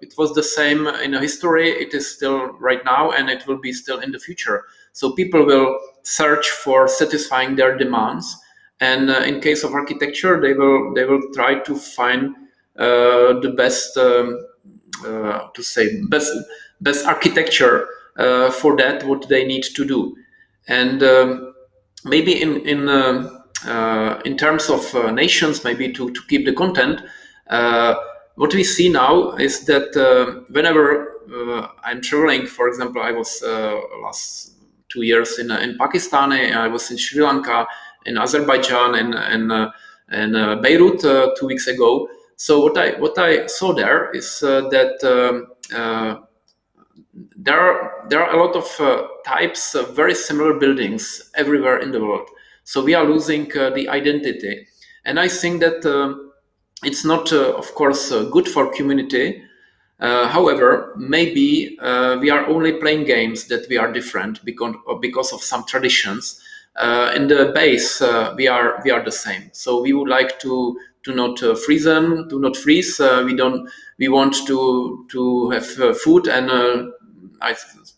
it was the same in history. It is still right now, and it will be still in the future. So people will search for satisfying their demands, and in case of architecture, they will they will try to find the best um, to say best best architecture uh, for that what they need to do and um, maybe in in uh, uh, Uh, in terms of uh, nations, maybe to, to keep the content, uh, what we see now is that uh, whenever uh, I'm traveling, for example, I was last two years in, in Pakistan, I was in Sri Lanka, in Azerbaijan, and in Beirut two weeks ago. So what I what I saw there is that um, there are there are a lot of uh, types of very similar buildings everywhere in the world. So we are losing uh, the identity. And I think that uh, it's not, of course, good for community. however, maybe we are only playing games that we are different because because of some traditions. in the base, we are we are the same. So we would like to to not uh, freeze them, to not freeze. Uh, we don't. We want to to have uh, food and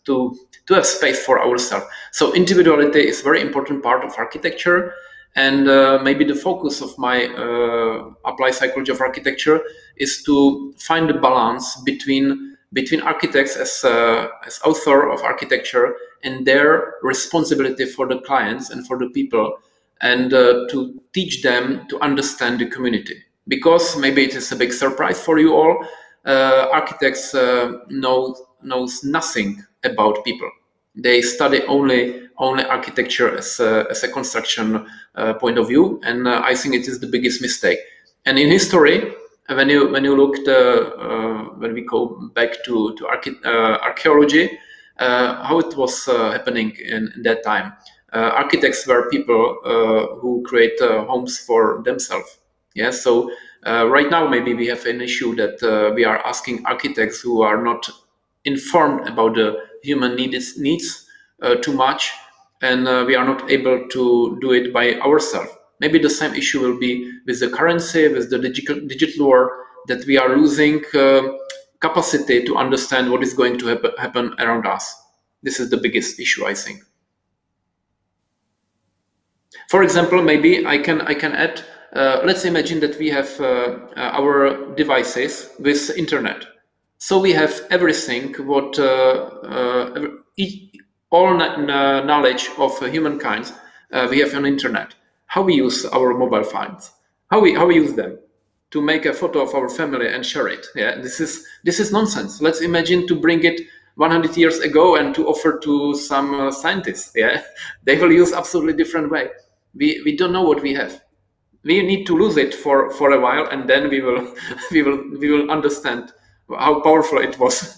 to to have space for ourselves. So individuality is very important part of architecture. And uh, maybe the focus of my uh, applied psychology of architecture is to find the balance between between architects as uh, as author of architecture and their responsibility for the clients and for the people, and uh, to teach them to understand the community. Because maybe it is a big surprise for you all, uh, architects uh, know knows nothing about people. They study only only architecture as a, as a construction uh, point of view, and uh, I think it is the biggest mistake. And in history, when you when you look the uh, when we go back to to uh, archaeology, uh, how it was uh, happening in, in, that time. architects were people who create homes for themselves. Yeah, so right now maybe we have an issue that we are asking architects who are not informed about the human needs, needs uh, too much and uh, we are not able to do it by ourselves. Maybe the same issue will be with the currency, with the digital, digital world, that we are losing uh, capacity to understand what is going to happen, happen around us. This is the biggest issue, I think. For example, maybe I can I can add. Uh, let's imagine that we have uh our devices with internet. So we have everything what uh, all knowledge of humankind uh, we have on internet. How we use our mobile phones, how we how we use them to make a photo of our family and share it. Yeah, this is this is nonsense. Let's imagine to bring it 100 years ago and to offer to some uh, scientists. (laughs) Yeah, they will use absolutely different way. We we don't know what we have. We need to lose it for for a while, and then we will (laughs) we will we will understand how powerful it was. (laughs)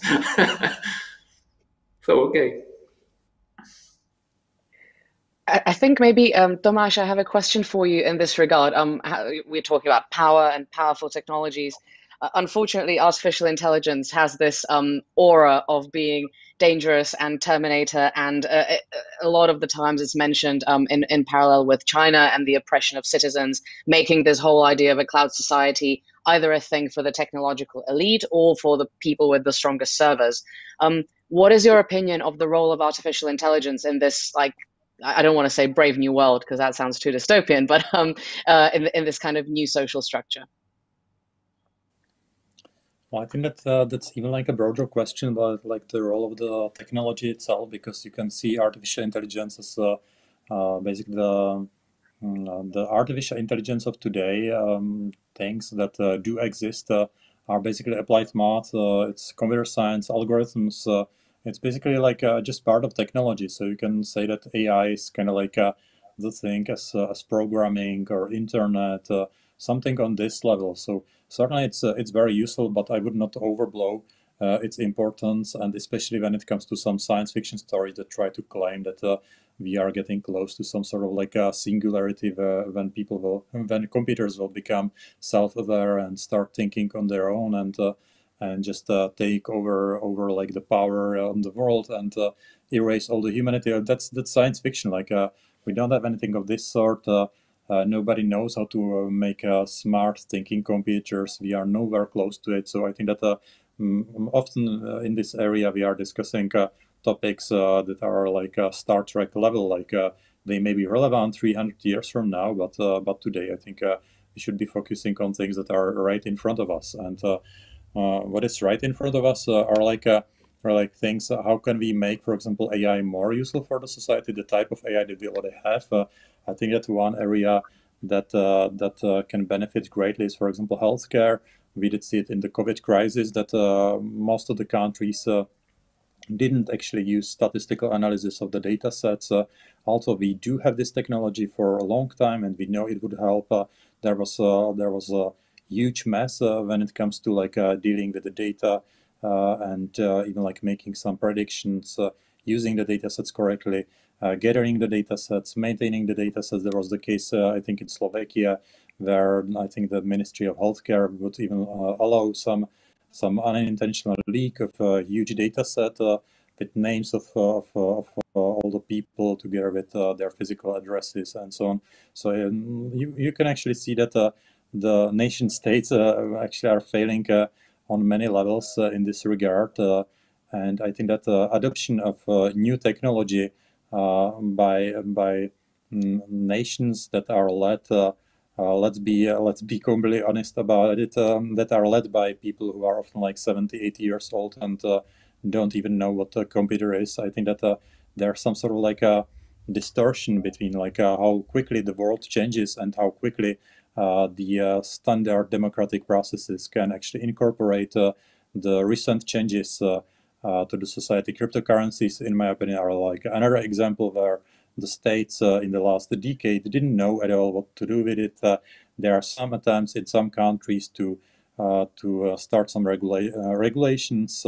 so okay. I think maybe, um, Tomáš, I have a question for you in this regard. Um, how, we're talking about power and powerful technologies. Uh, unfortunately, artificial intelligence has this um, aura of being dangerous and Terminator, and uh, it, a lot of the times it's mentioned um, in, in parallel with China and the oppression of citizens, making this whole idea of a cloud society either a thing for the technological elite or for the people with the strongest servers. Um, what is your opinion of the role of artificial intelligence in this like I don't want to say brave new world because that sounds too dystopian, but um, uh, in, in this kind of new social structure? Well, I think that uh, that's even like a broader question about like the role of the technology itself, because you can see artificial intelligence as uh, uh basically the mm, uh, the artificial intelligence of today. Um, things that uh, do exist are basically applied math. it's computer science algorithms it's basically like uh, just part of technology. So you can say that AI is kind of like uh, the thing as, uh, as programming or internet, uh, something on this level. So certainly it's uh, it's very useful, but I would not overblow uh, its importance, and especially when it comes to some science fiction stories that try to claim that we are getting close to some sort of like a singularity when people will, when computers will become self-aware and start thinking on their own and and just uh, take over over like the power on the world and uh, erase all the humanity. Uh, that's that's science fiction. Like uh, we don't have anything of this sort. Uh, uh, nobody knows how to uh, make uh, smart thinking computers. We are nowhere close to it. So I think that uh, often in this area we are discussing topics that are like Star Trek level. Like they may be relevant 300 years from now, but but today I think we should be focusing on things that are right in front of us and uh, what is right in front of us uh, are like uh, are like things. how can we make, for example, AI more useful for the society? The type of AI that we already have. I think that one area that that can benefit greatly is, for example, healthcare. We did see it in the COVID crisis that most of the countries didn't actually use statistical analysis of the data sets. Uh, also, we do have this technology for a long time, and we know it would help. Uh, there was uh, there was a huge mess uh, when it comes to like uh, dealing with the data uh, and even like making some predictions, using the data sets correctly. Uh, gathering the data sets, maintaining the data sets. There was the case, uh, I think, in Slovakia where I think the Ministry of Healthcare would even allow some some unintentional leak of a huge data set with names of, of, of all the people together with uh, their physical addresses and so on. So um, you, you can actually see that uh, the nation states uh, actually are failing on many levels in this regard. and I think that adoption of new technology by by mm, nations that are led uh, let's be uh, let's be completely honest about it um, that are led by people who are often like 70 80 years old and uh, don't even know what a computer is. I think that there's some sort of like a distortion between like uh, how quickly the world changes and how quickly uh, the uh, standard democratic processes can actually incorporate uh, the recent changes uh, uh, to the society. Cryptocurrencies, in my opinion, are like another example where the states in the last decade didn't know at all what to do with it. there are some attempts in some countries to to start some regula regulations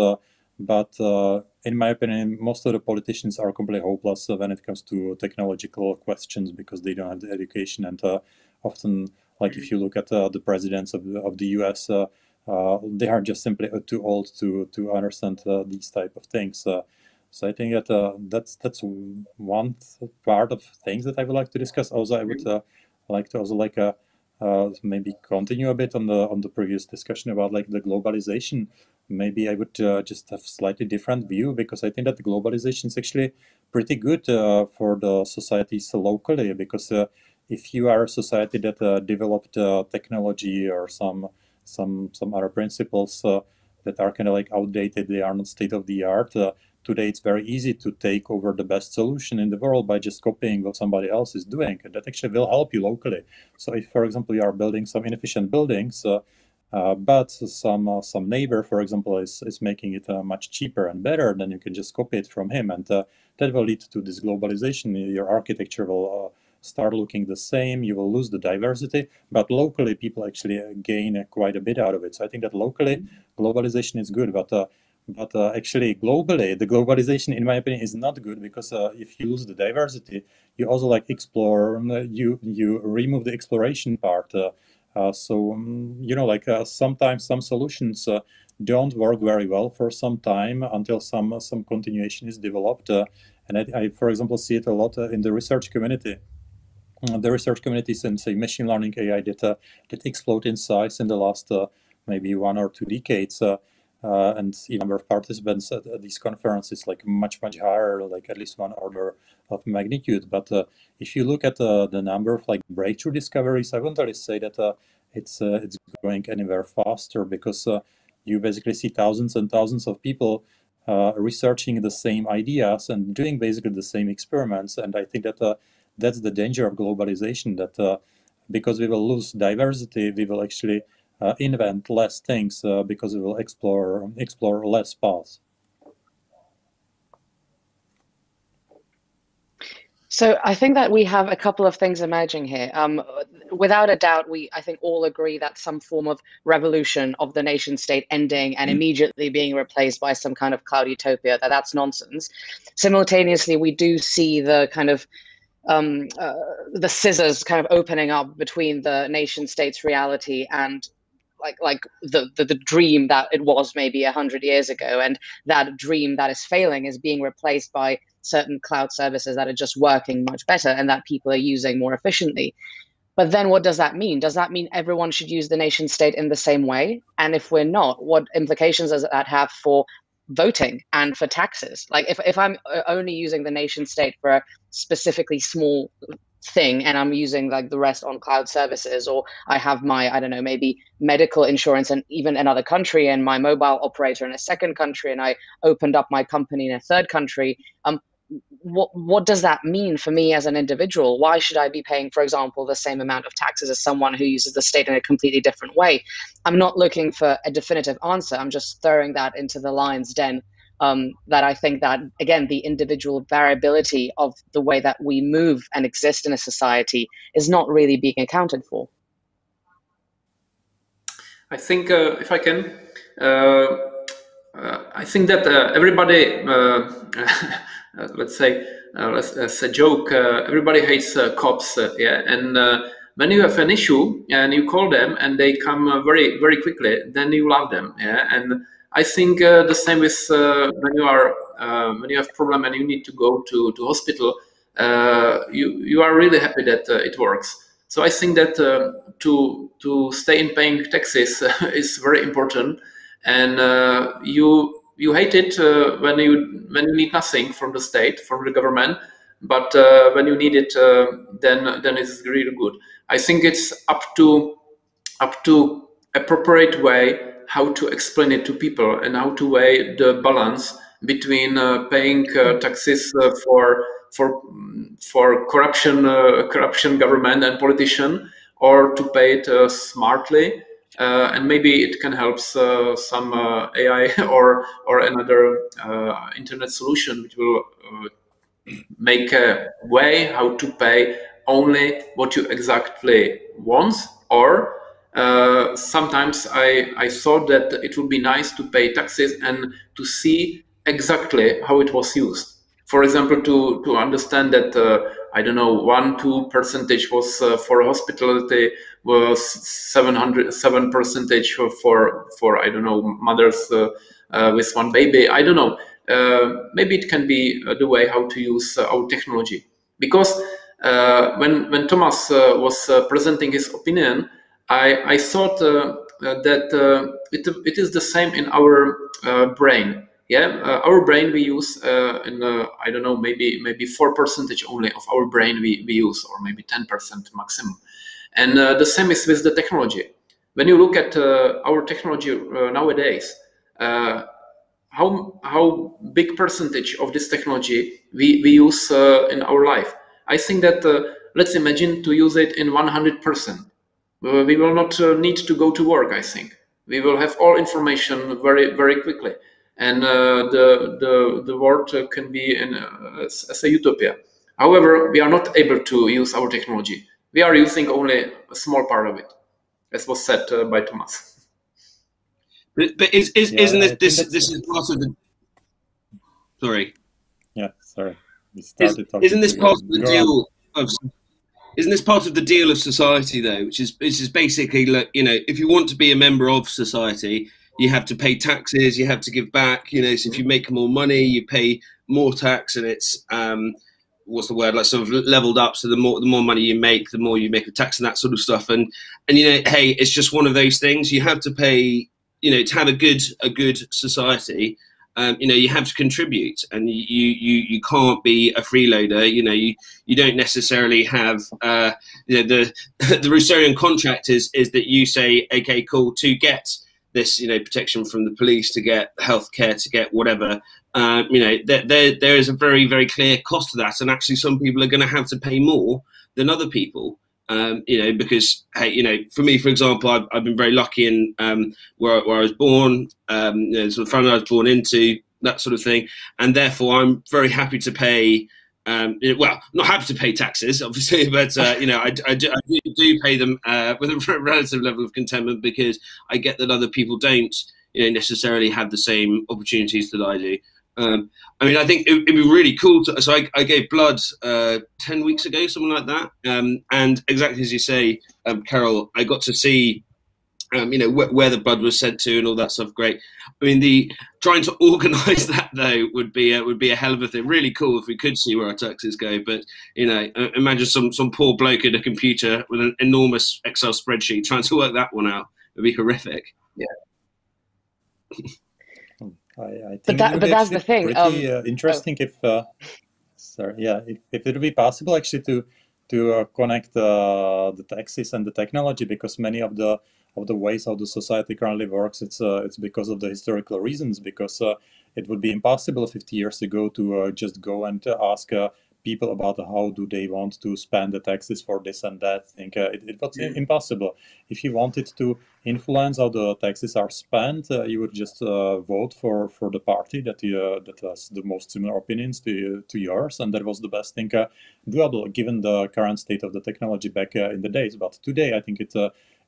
but uh, in my opinion, most of the politicians are completely hopeless when it comes to technological questions because they don't have the education. And uh, often, like if you look at uh, the presidents of the, of the US, uh, uh, they are just simply uh, too old to to understand these type of things. so I think that that's that's one part of things that I would like to discuss. Also, I would like to also like uh, maybe continue a bit on the on the previous discussion about like the globalization maybe I would uh, just have slightly different view because I think that the globalization is actually pretty good uh, for the societies locally because uh, if you are a society that uh, developed uh, technology or some some some other principles uh, that are kind of like outdated, they are not state of the art. today, it's very easy to take over the best solution in the world by just copying what somebody else is doing, and that actually will help you locally. So, if, for example, you are building some inefficient buildings, uh, but some uh, some neighbor, for example, is, is making it uh, much cheaper and better, then you can just copy it from him, and uh, that will lead to this globalization. Your architecture will uh, start looking the same. You will lose the diversity, but locally, people actually gain quite a bit out of it. So I think that locally, globalization is good, but but uh, actually globally the globalization in my opinion is not good because uh, if you lose the diversity you also like explore you you remove the exploration part uh, so um, you know, like uh, sometimes some solutions uh, don't work very well for some time until some some continuation is developed. and I, I, for example, see it a lot in the research community. The research communities in say machine learning AI that that explode in size in the last maybe one or two decades. Uh, and the number of participants at, at, these conferences like much much higher like at least one order of magnitude but uh, if you look at uh, the number of like breakthrough discoveries i wouldn't really say that uh, it's uh, it's going anywhere faster because uh, you basically see thousands and thousands of people researching the same ideas and doing basically the same experiments and i think that that's the danger of globalization that because we will lose diversity we will actually uh, invent less things uh, because we will explore explore less paths. So I think that we have a couple of things emerging here. Um, without a doubt, we I think all agree that some form of revolution of the nation state ending and mm. immediately being replaced by some kind of cloud utopia that that's nonsense. Simultaneously, we do see the kind of um, uh, the scissors kind of opening up between the nation state's reality and like like the, the, the dream that it was maybe a hundred years ago, and that dream that is failing is being replaced by certain cloud services that are just working much better and that people are using more efficiently. But then what does that mean? Does that mean everyone should use the nation state in the same way? And if we're not, what implications does that have for voting and for taxes? Like if, if I'm uh, only using the nation state for a specifically small thing and I'm using like the rest on cloud services, or I have my, I don't know, maybe medical insurance and even another country and my mobile operator in a second country, and I opened up my company in a third country. Um, what what does that mean for me as an individual? Why should I be paying, for example, the same amount of taxes as someone who uses the state in a completely different way? I'm not looking for a definitive answer. I'm just throwing that into the lion's den um, that I think that again the individual variability of the way that we move and exist in a society is not really being accounted for. I think uh, if I can, uh, uh, I think that uh, everybody, uh, (laughs) let's say, as a joke, everybody hates cops, yeah, and when you have an issue and you call them and they come uh, very very quickly, then you love them. Yeah, and I think uh, the same with uh, when you are uh, when you have problem and you need to go to to hospital. Uh, you you are really happy that uh, it works. So I think that to to stay in paying taxes (laughs) is very important, and you you hate it when you when you need nothing from the state from the government but uh, when you need it uh, then then it's really good. I think it's up to up to appropriate way how to explain it to people and how to weigh the balance between uh, paying uh, taxes uh, for for for corruption uh, corruption government and politician or to pay it smartly Uh, and maybe it can help uh, some uh, AI (laughs) or or another internet solution which will make a way how to pay only what you exactly want or uh, sometimes I, I thought that it would be nice to pay taxes and to see exactly how it was used. For example, to, to understand that, uh, I don't know, one, two percentage was uh, for hospitality, was 700, seven percentage for, for, I don't know, mothers uh, uh, with one baby. I don't know. Uh, maybe it can be the way how to use our technology. Because when, when Thomas was presenting his opinion, I, I thought uh, uh, that uh, it, it is the same in our brain. Yeah, our brain we use in I don't know maybe maybe four percentage only of our brain we, we use or maybe ten percent maximum, and the same is with the technology. When you look at our technology nowadays, how how big percentage of this technology we, we use uh, in our life i think that uh, let's imagine to use it in 100% uh, we will not uh, need to go to work. I think we will have all information very very quickly, and uh, the the the world can be in as, as a utopia. However, we are not able to use our technology. We are using only a small part of it, as was said by Thomas. But, but is, is, yeah, isn't this this, this is part of the? Sorry. Yeah, sorry. Is, isn't this part of the deal of isn't this part of the deal of society though which is which is basically like you know if you want to be a member of society you have to pay taxes you have to give back you know so if you make more money you pay more tax and it's um what's the word like sort of leveled up. So the more the more money you make the more you make the tax and that sort of stuff. And and you know hey it's just one of those things. You have to pay you know to have a good a good society um, you know you have to contribute and you you you can't be a freeloader. You know you you don't necessarily have uh, you know, the (laughs) the Rousseauian contract is is that you say okay cool to get this you know protection from the police to get healthcare to get whatever uh, you know there, there there is a very very clear cost to that and actually some people are going to have to pay more than other people um, you know, because hey, you know, for me, for example, I've, I've been very lucky in um, where, where I was born, um, you know, sort of family I was born into, that sort of thing, and therefore I'm very happy to pay. Um, well, not happy to pay taxes, (laughs) obviously, but uh, you know, I, I, do, I, do, pay them uh, with a (laughs) relative level of contentment because I get that other people don't, you know, necessarily have the same opportunities that I do. Um, I mean, I think it, would be really cool. To, so I, I gave blood uh, ten weeks ago, something like that. Um, and exactly as you say, um, Karel, I got to see, um, you know, wh where the blood was sent to and all that stuff. Great. I mean, the trying to (laughs) organise that though would be would be a hell of a thing. Really cool if we could see where our taxes go. But you know, imagine some some poor bloke at a computer with an enormous Excel spreadsheet trying to work that one out. It'd be horrific. Yeah. I, I think but, that, but that's the thing. Pretty um, uh, interesting oh. if, uh, sorry, yeah, if, if it would be possible actually to to uh, connect uh, the taxes and the technology, because many of the of the ways how the society currently works, it's uh, it's because of the historical reasons. Because uh, it would be impossible 50 years ago to just go and ask people about how do they want to spend the taxes for this and that. I think uh, it, it, was impossible. If you wanted to influence how the taxes are spent, uh, you would just uh, vote for, for the party that uh, that has the most similar opinions to, to yours, and that was the best thing uh, doable given the current state of the technology back uh, in the days. But today, I think it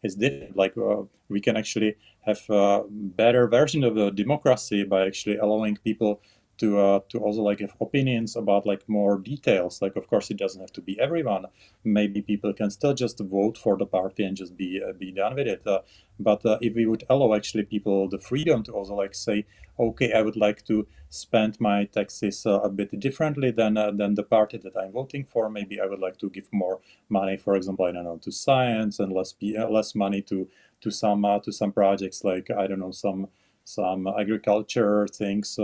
is different. Like uh, we can actually have a better version of a democracy by actually allowing people to uh, to also like have opinions about like more details. Like of course it doesn't have to be everyone. Maybe people can still just vote for the party and just be uh, be done with it. Uh, but uh, if we would allow actually people the freedom to also like say, okay, I would like to spend my taxes uh, a bit differently than uh, than the party that I'm voting for. Maybe I would like to give more money, for example, I don't know, to science and less less money to to some to some projects like I don't know some some agriculture things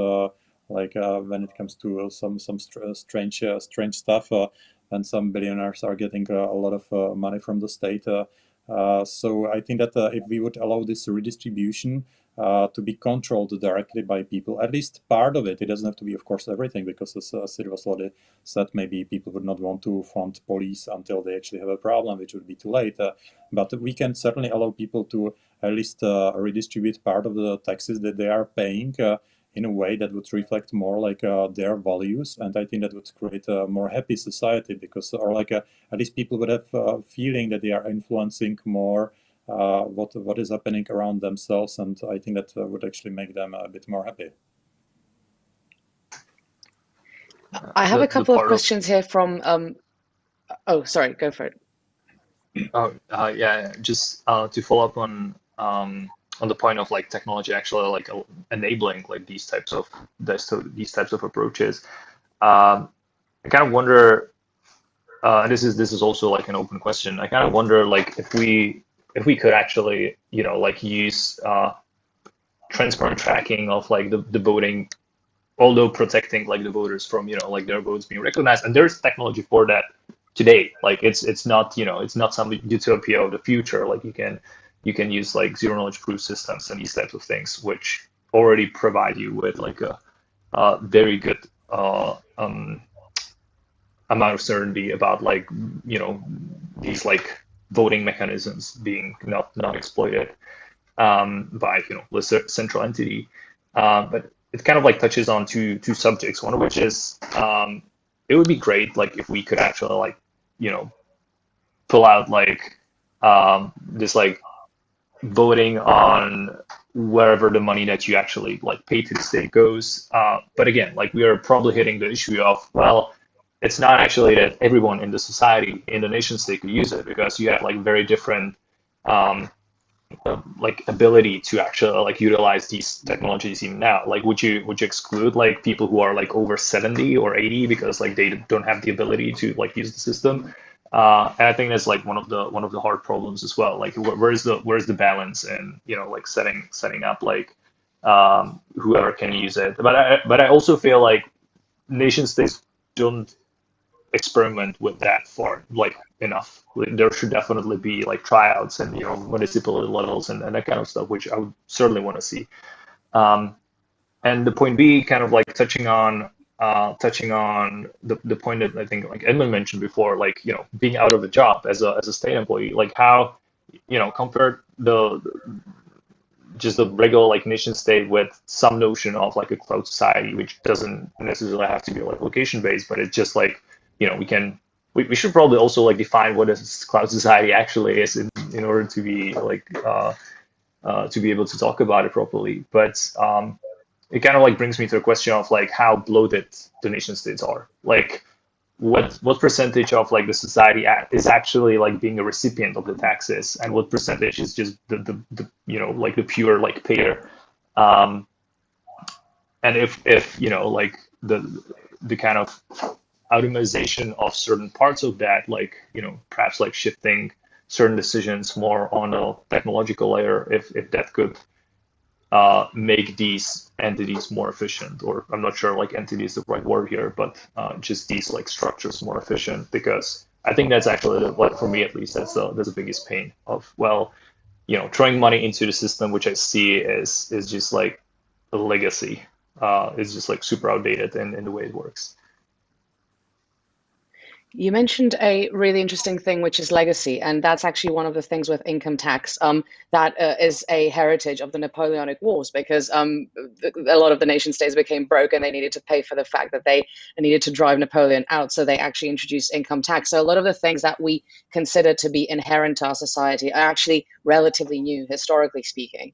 like uh, when it comes to some some strange uh, strange stuff and some billionaires are getting a lot of money from the state so I think that if we would allow this redistribution uh, to be controlled directly by people, at least part of it. It doesn't have to be, of course, everything, because as uh, Sirvaslody said, maybe people would not want to fund police until they actually have a problem, which would be too late. Uh, but we can certainly allow people to at least uh, redistribute part of the taxes that they are paying uh, in a way that would reflect more like uh, their values and i think that would create a more happy society because or like a, at least people would have a feeling that they are influencing more uh, what what is happening around themselves and i think that uh, would actually make them a bit more happy. I have the, a couple of questions of... here from um, oh sorry go for it. Oh uh, yeah just uh, to follow up on um, on the point of like technology actually like enabling like these types of this, these types of approaches. Um, i kind of wonder uh, and this is this is also like an open question. I kind of wonder like if we if we could actually you know like use uh, transparent tracking of like the, the voting although protecting like the voters from you know like their votes being recognized. And there's technology for that today. Like it's it's not you know it's not some utopia of the future. Like you can you can use like zero knowledge proof systems and these types of things, which already provide you with like a, a very good uh, um, amount of certainty about like you know these like voting mechanisms being not not exploited um, by you know the central entity. Uh, but it kind of like touches on two two subjects. One of which is um, it would be great like if we could actually like you know pull out like um, this like voting on wherever the money that you actually like pay to the state goes. Uh, but again, like we are probably hitting the issue of well, it's not actually that everyone in the society in the nation state could use it because you have like very different um, like ability to actually like utilize these technologies even now like would you would you exclude like people who are like over 70 or 80 because like they don't have the ability to like use the system uh, and I think that's like one of the one of the hard problems as well. Like wh- where's the where's the balance and you know like setting setting up like um, whoever can use it. But I but I also feel like nation states don't experiment with that for like enough. Like, there should definitely be like tryouts and you know municipal levels and, and that kind of stuff, which I would certainly want to see. Um, and the point B, kind of like touching on uh, touching on the, the point that I think like Edmund mentioned before, like you know being out of a job as a as a state employee, like how you know compared the just the regular like nation state with some notion of like a cloud society, which doesn't necessarily have to be like location based, but it's just like you know we can we, we should probably also like define what a cloud society actually is in, in order to be like uh, uh, to be able to talk about it properly. But um, it kind of like brings me to a question of like how bloated the nation states are. Like what what percentage of like the society is actually like being a recipient of the taxes and what percentage is just the, the, the you know like the pure like payer um and if if you know like the the kind of automation of certain parts of that like you know perhaps like shifting certain decisions more on a technological layer if if that could uh, make these entities more efficient, or I'm not sure like entity is the right word here, but uh, just these like structures more efficient because I think that's actually what for me at least that's the that's the biggest pain of well, you know, throwing money into the system, which I see is is just like a legacy. Uh, is just like super outdated in, in the way it works. You mentioned a really interesting thing, which is legacy, and that's actually one of the things with income tax um, that uh, is a heritage of the Napoleonic Wars, because um, a lot of the nation states became broke and they needed to pay for the fact that they needed to drive Napoleon out. So they actually introduced income tax. So a lot of the things that we consider to be inherent to our society are actually relatively new, historically speaking.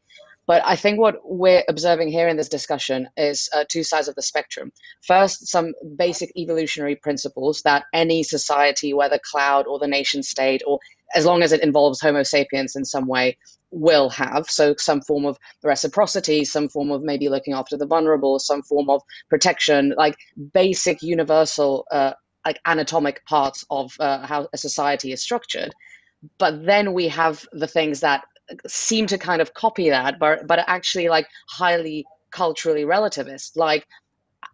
But I think what we're observing here in this discussion is uh, two sides of the spectrum. First, some basic evolutionary principles that any society, whether cloud or the nation state, or as long as it involves Homo sapiens in some way, will have. So, some form of reciprocity, some form of maybe looking after the vulnerable, some form of protection, like basic universal, uh, like anatomic parts of uh, how a society is structured. But then we have the things that seem to kind of copy that, but but actually like highly culturally relativist, like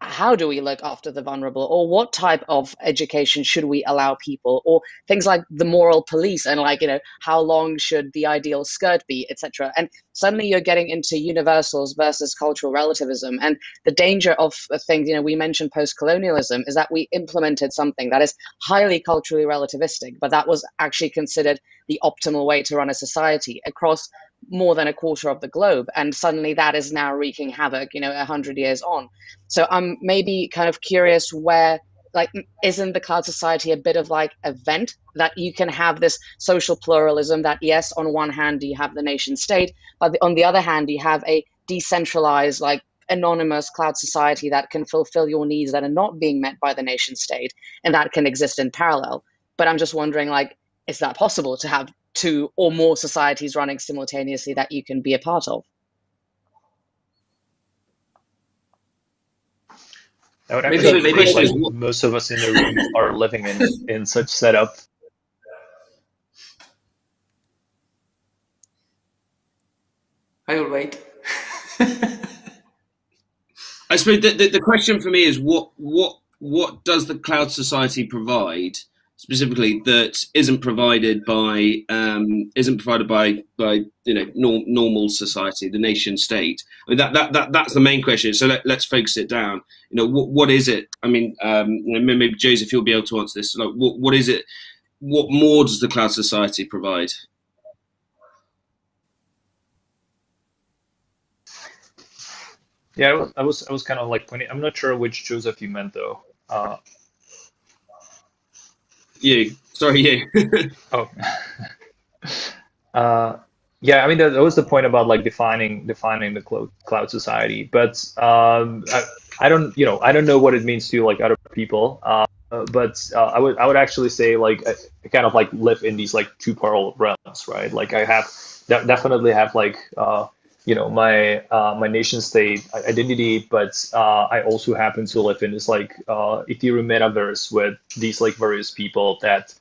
how do we look after the vulnerable? Or what type of education should we allow people? Or things like the moral police and like you know how long should the ideal skirt be etc and suddenly you're getting into universals versus cultural relativism. And the danger of things you know we mentioned post-colonialism is that we implemented something that is highly culturally relativistic but that was actually considered the optimal way to run a society across more than a quarter of the globe and suddenly that is now wreaking havoc you know 100 years on. So i'm maybe kind of curious where like isn't the cloud society a bit of like event that you can have this social pluralism that yes on one hand you have the nation state but on the other hand you have a decentralized like anonymous cloud society that can fulfill your needs that are not being met by the nation state and that can exist in parallel? But i'm just wondering like is that possible to have two or more societies running simultaneously that you can be a part of. I would actually maybe, maybe like most of us in the room are living in in such setup. I will wait. (laughs) I suppose the, the, the question for me is what what what does the cloud society provide specifically that isn't provided by um, isn't provided by by you know norm, normal society, the nation state. I mean that, that that that's the main question. So let, us focus it down. You know what what is it? I mean um, maybe Josef you'll be able to answer this. Like what what is it? What more does the cloud society provide? Yeah, I was, I was, I was kind of like pointing. I'm not sure which Josef you meant though. Uh, you. Sorry, you. oh. (laughs) uh, yeah, I mean that, was the point about like defining defining the cloud cloud society. But um, I, I don't, you know, I don't know what it means to like other people. Uh, but uh, I would I would actually say like I, kind of like live in these like two parallel realms, right? Like I have de- definitely have like uh, you know my uh, my nation state identity, but uh, I also happen to live in this like uh, Ethereum metaverse with these like various people that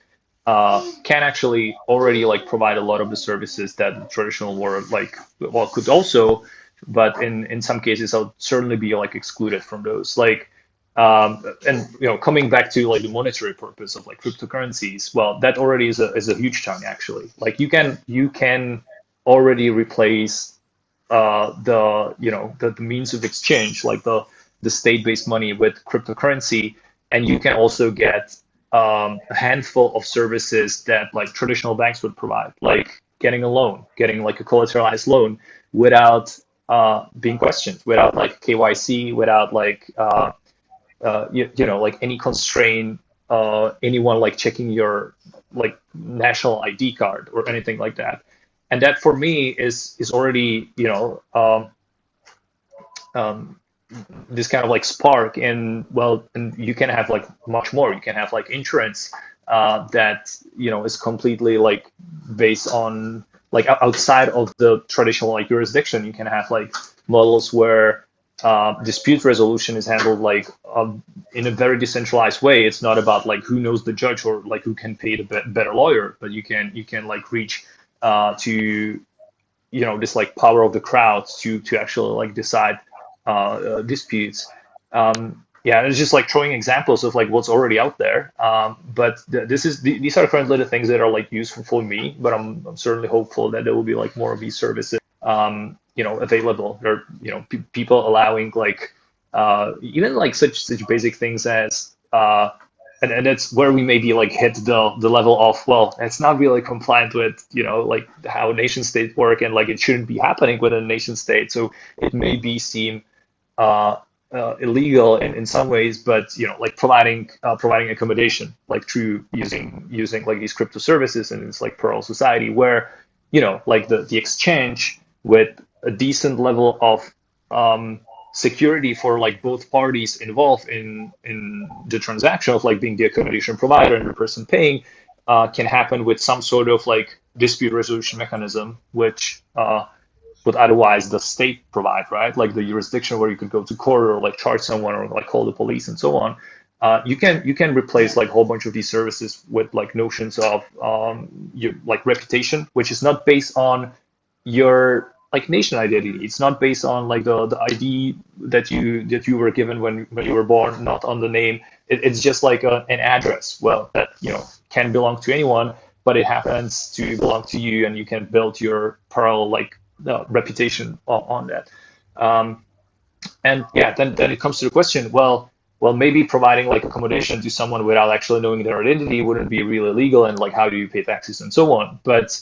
uh, can actually already like provide a lot of the services that the traditional world like well could also, but in in some cases I'll certainly be like excluded from those like. Um, and you know, coming back to like the monetary purpose of like cryptocurrencies, well, that already is a is a huge chunk actually. Like you can you can already replace uh, the you know the, the means of exchange like the the state-based money with cryptocurrency. And you can also get um, a handful of services that like traditional banks would provide like getting a loan getting like a collateralized loan without uh, being questioned without like kyc without like uh, uh, you, you know like any constraint uh, anyone like checking your like national id card or anything like that and that for me is is already you know um, um, this kind of like spark and well and you can have like much more. You can have like insurance uh, that you know is completely like based on like outside of the traditional like jurisdiction. You can have like models where uh, dispute resolution is handled like um, in a very decentralized way. It's not about like who knows the judge or like who can pay the be- better lawyer but you can you can like reach uh, to you know this like power of the crowds to to actually like decide uh, uh, disputes. Um, yeah, it's just like throwing examples of like what's already out there. Um, but th- this is th- these are currently the things that are like useful for me. But I'm, I'm certainly hopeful that there will be like more of these services, um, you know, available. Or you know, pe- people allowing like uh, even like such such basic things as uh, and, and that's where we maybe like hit the the level of well it's not really compliant with you know like how nation states work and like it shouldn't be happening within a nation state. So it may be seem uh, uh, illegal in, in some ways but you know like providing uh, providing accommodation like through using using like these crypto services and it's like parallel society where you know like the the exchange with a decent level of um, security for like both parties involved in in the transaction of like being the accommodation provider and the person paying uh, can happen with some sort of like dispute resolution mechanism, which uh, would otherwise the state provide, right? Like the jurisdiction where you could go to court or like charge someone or like call the police and so on. Uh, you can you can replace like a whole bunch of these services with like notions of um, your like reputation, which is not based on your like nation identity. It's not based on like the, the ID that you that you were given when, when you were born, not on the name. It, it's just like a, an address. Well, that you know can belong to anyone, but it happens to belong to you, and you can build your parallel like uh, reputation on, on that. Um, and yeah, then then it comes to the question. Well, well, maybe providing like accommodation to someone without actually knowing their identity wouldn't be really legal, and like how do you pay taxes and so on. But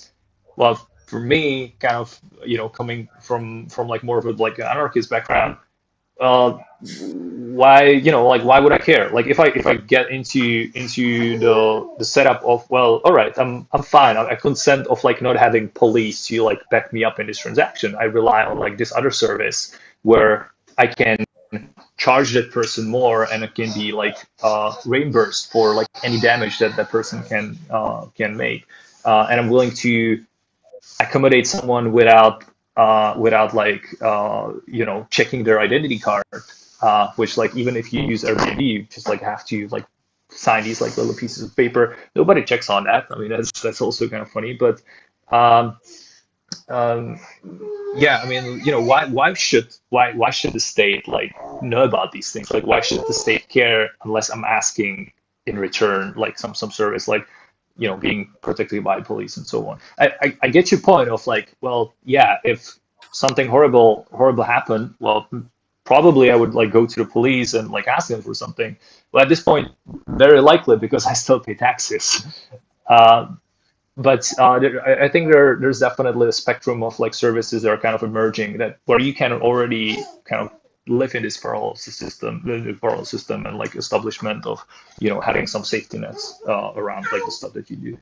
well, for me, kind of you know coming from from like more of a like anarchist background, uh, why you know like why would I care? Like if I if I get into into the the setup of well, all right, I'm I'm fine. I, I consent of like not having police to like back me up in this transaction. I rely on like this other service where I can charge that person more and it can be like uh, reimbursed for like any damage that that person can uh, can make. Uh, and I'm willing to accommodate someone without uh, without like uh, you know checking their identity card uh, which like even if you use Airbnb, you just like have to like sign these like little pieces of paper. Nobody checks on that. I mean, that's that's also kind of funny, but um, um, yeah, I mean, you know, why why should why why should the state like know about these things? Like, why should the state care unless I'm asking in return like some some service like you know being protected by police and so on. I, I, I get your point of like, well, yeah, if something horrible horrible happened, well, probably I would like go to the police and like ask them for something. But at this point, very likely because I still pay taxes. Uh, but uh, there, I think there there's definitely a spectrum of like services that are kind of emerging that where you can already kind of live in this parallel system, the parallel system, and like establishment of you know having some safety nets uh, around like the stuff that you do.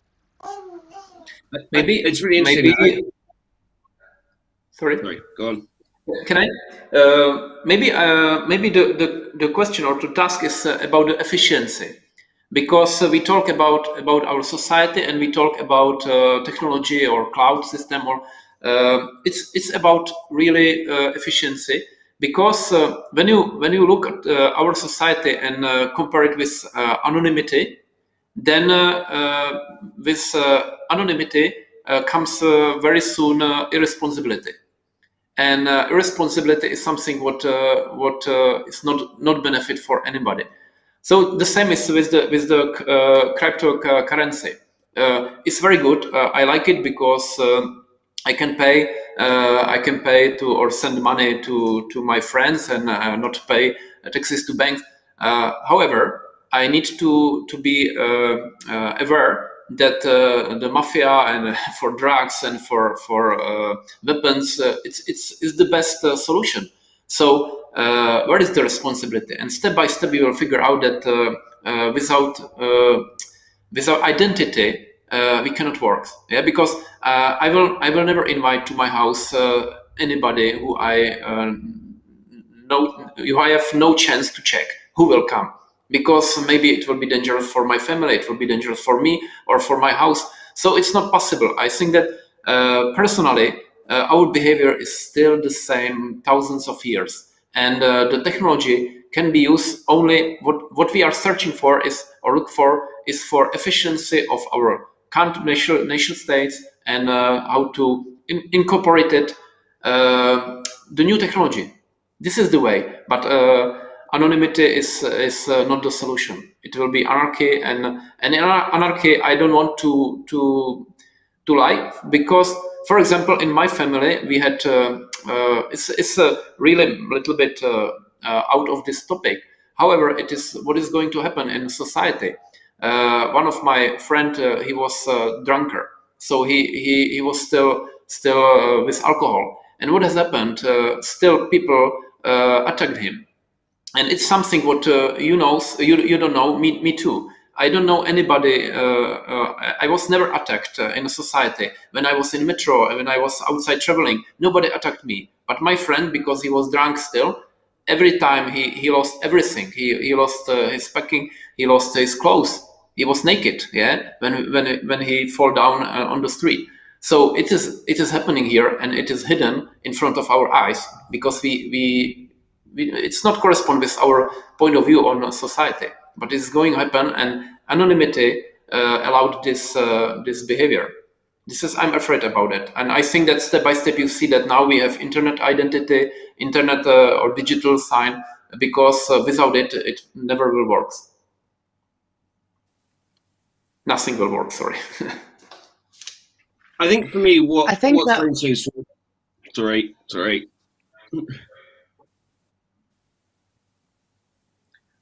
Maybe it's really interesting. Maybe, sorry. Sorry, go on. Can I? Uh, maybe uh, maybe the, the, the question or the task is uh, about the efficiency, because uh, we talk about about our society and we talk about uh, technology or cloud system or uh, it's it's about really efficiency. Because when you when you look at our society and compare it with anonymity, then with anonymity comes very soon irresponsibility and uh, irresponsibility is something what uh, what uh, is not not benefit for anybody. So the same is with the with the uh, cryptocurrency. Uh, it's very good. Uh, I like it because I can pay I can pay to or send money to to my friends and not pay taxes to banks. however, I need to to be aware that uh, the mafia and (laughs) for drugs and for for uh, weapons, uh, it's it's is the best uh, solution. So uh, where is the responsibility? And step by step, you will figure out that uh, without without identity, we cannot work. Yeah, because I will I will never invite to my house anybody who I know who I have no chance to check who will come because maybe it will be dangerous for my family, it will be dangerous for me or for my house. So it's not possible. I think that uh, personally, uh, our behavior is still the same thousands of years, and uh, the technology can be used only what what we are searching for is or look for is for efficiency of our country, nation, nation states and uh, how to in, incorporate it uh, the new technology. This is the way, but uh, anonymity is is not the solution. It will be anarchy, and and anarchy, I don't want to to to lie because, for example, in my family, we had uh, uh, it's it's a really little bit uh, out of this topic. However, it is what is going to happen in society. Uh, one of my friend, he was a drunker, so he he he was still still with alcohol. And what has happened? still, people attacked him and it's something what uh, you know you, you don't know me, me too I don't know anybody. Uh, uh, I was never attacked uh, in a society. When I was in metro, when I was outside traveling, nobody attacked me. But my friend, because he was drunk still, every time he, he lost everything. He, he lost uh, his packing. He lost his clothes. He was naked. Yeah, when when when he fall down uh, on the street. So it is it is happening here, and it is hidden in front of our eyes because we we, we it's not correspond with our point of view on society but it's going to happen and anonymity uh, allowed this uh, this behavior this is i'm afraid about it and i think that step by step you see that now we have internet identity internet uh, or digital sign because uh, without it it never will work nothing will work sorry i think for me what i think what that... sorry sorry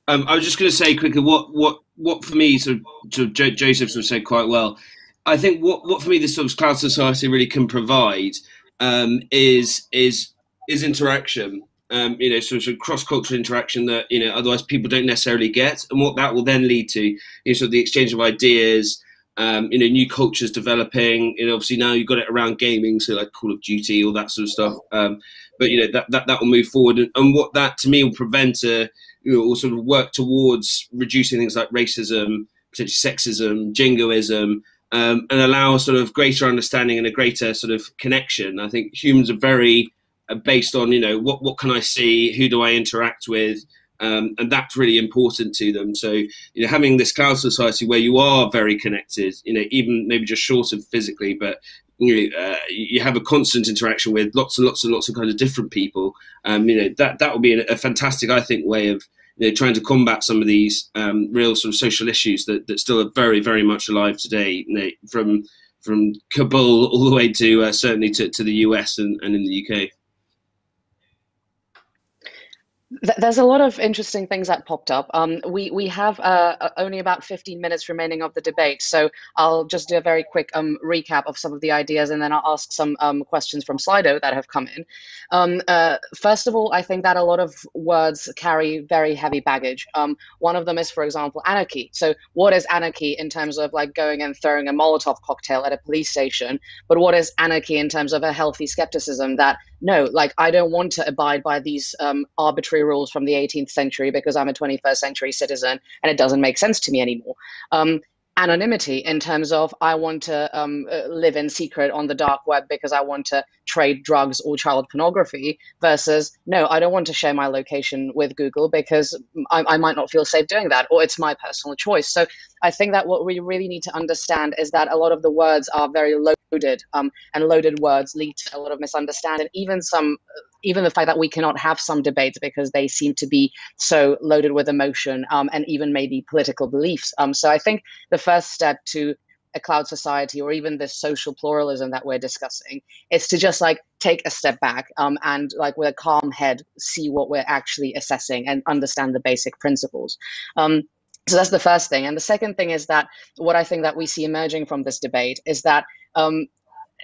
Um, I was just going to say quickly what what what for me sort of, sort of Josef sort of said quite well. I think what what for me this sort of cloud society really can provide um, is is is interaction. Um, you know, sort of cross cultural interaction that you know otherwise people don't necessarily get, and what that will then lead to know, sort of the exchange of ideas. Um, you know, new cultures developing. You know, obviously now you've got it around gaming, so like Call of Duty, all that sort of stuff. Um, but you know that, that that will move forward, and, and what that to me will prevent a you know, or sort of work towards reducing things like racism, potentially sexism, jingoism, um, and allow sort of greater understanding and a greater sort of connection. I think humans are very based on, you know, what, what can I see? Who do I interact with? Um, and that's really important to them. So, you know, having this cloud society where you are very connected, you know, even maybe just short of physically, but you know, uh, you have a constant interaction with lots and lots and lots of kind of different people. Um, you know, that that would be a, fantastic, I think, way of you know, trying to combat some of these um, real sort of social issues that, that still are very, very much alive today, you know, from from Kabul all the way to uh, certainly to, to the US and, and in the UK. There's a lot of interesting things that popped up. Um, we we have uh, uh, only about 15 minutes remaining of the debate, so I'll just do a very quick um, recap of some of the ideas, and then I'll ask some um, questions from Slido that have come in. Um, uh, first of all, I think that a lot of words carry very heavy baggage. Um, one of them is, for example, anarchy. So, what is anarchy in terms of like going and throwing a Molotov cocktail at a police station? But what is anarchy in terms of a healthy skepticism that no, like I don't want to abide by these um, arbitrary rules from the 18th century because I'm a 21st century citizen and it doesn't make sense to me anymore. Um, anonymity in terms of I want to um, uh, live in secret on the dark web because I want to trade drugs or child pornography versus no, I don't want to share my location with Google because I, I might not feel safe doing that or it's my personal choice. So I think that what we really need to understand is that a lot of the words are very loaded um, and loaded words lead to a lot of misunderstanding, even some even the fact that we cannot have some debates because they seem to be so loaded with emotion um, and even maybe political beliefs. Um, so I think the first step to a cloud society or even this social pluralism that we're discussing is to just like take a step back um, and like with a calm head see what we're actually assessing and understand the basic principles um, so that's the first thing and the second thing is that what i think that we see emerging from this debate is that um,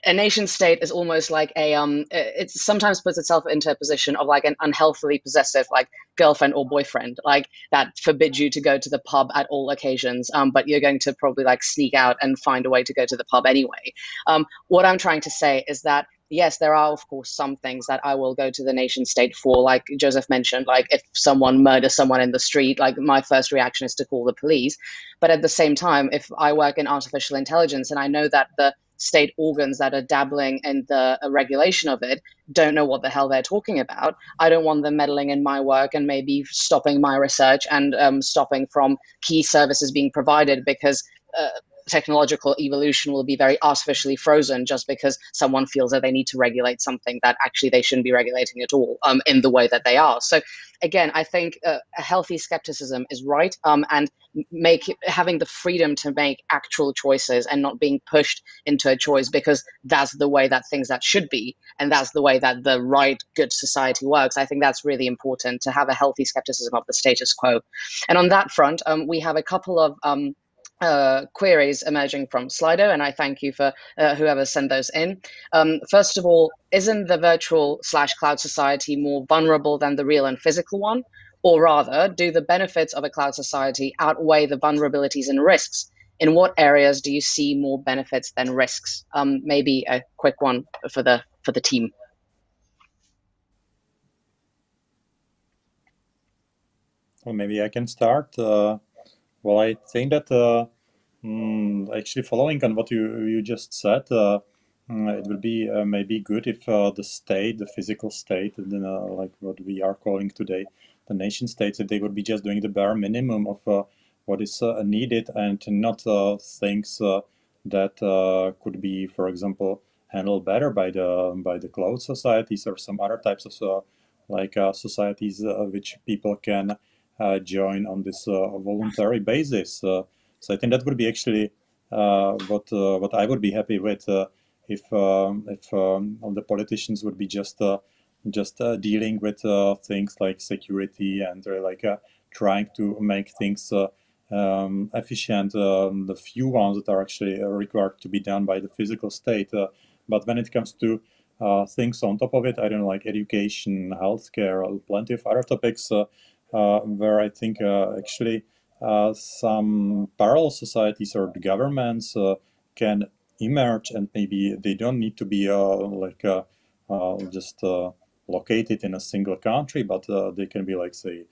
a nation state is almost like a um it sometimes puts itself into a position of like an unhealthily possessive like girlfriend or boyfriend like that forbids you to go to the pub at all occasions um but you're going to probably like sneak out and find a way to go to the pub anyway um what i'm trying to say is that yes, there are, of course, some things that I will go to the nation state for. Like Josef mentioned, like if someone murders someone in the street, like my first reaction is to call the police. But at the same time, if I work in artificial intelligence and I know that the state organs that are dabbling in the uh, regulation of it don't know what the hell they're talking about. I don't want them meddling in my work and maybe stopping my research and um, stopping from key services being provided because. Uh, technological evolution will be very artificially frozen just because someone feels that they need to regulate something that actually they shouldn't be regulating at all um, in the way that they are. So again, I think uh, a healthy skepticism is right, um, and make having the freedom to make actual choices and not being pushed into a choice because that's the way that things that should be, and that's the way that the right good society works. I think that's really important to have a healthy skepticism of the status quo. And on that front, um, we have a couple of um, uh, queries emerging from Slido, and I thank you for uh, whoever sent those in. Um, first of all, isn't the virtual slash cloud society more vulnerable than the real and physical one? Or rather, do the benefits of a cloud society outweigh the vulnerabilities and risks? In what areas do you see more benefits than risks? Um, maybe a quick one for the for the team. Well, maybe I can start. Uh, well, I think that uh, mm, actually following on what you you just said, uh, mm, it would be uh, maybe good if uh, the state, the physical state, and uh, like what we are calling today the nation states, if they would be just doing the bare minimum of what is needed and not things that could be, for example, handled better by the by the cloud societies or some other types of like societies which people can uh, join on this uh, voluntary basis. Uh, so I think that would be actually what what I would be happy with if um, if um, the politicians would be just just dealing with things like security and like trying to make things um, efficient, um, the few ones that are actually required to be done by the physical state. Uh, but when it comes to uh, things on top of it, I don't know, like education, healthcare, plenty of other topics, uh, uh, where I think uh, actually uh, some parallel societies or governments can emerge and maybe they don't need to be like just located in a single country, but they can be like say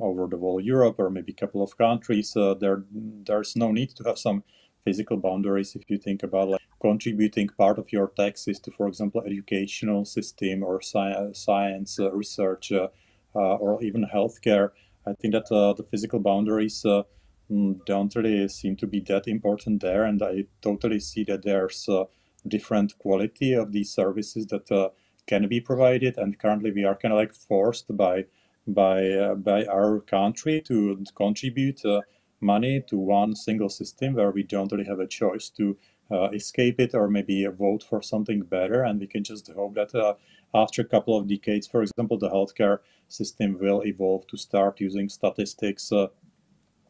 over the whole Europe or maybe a couple of countries. Uh, there, there's no need to have some physical boundaries if you think about like contributing part of your taxes to, for example, educational system or sci- science uh, research uh, uh, or even healthcare, I think that uh, the physical boundaries uh, mm, don't really seem to be that important there. And I totally see that there's a different quality of these services that can be provided. And currently we are kind of like forced by by uh, by our country to contribute uh, money to one single system where we don't really have a choice to uh, escape it or maybe vote for something better and we can just hope that after a couple of decades, for example, the healthcare system will evolve to start using statistics uh,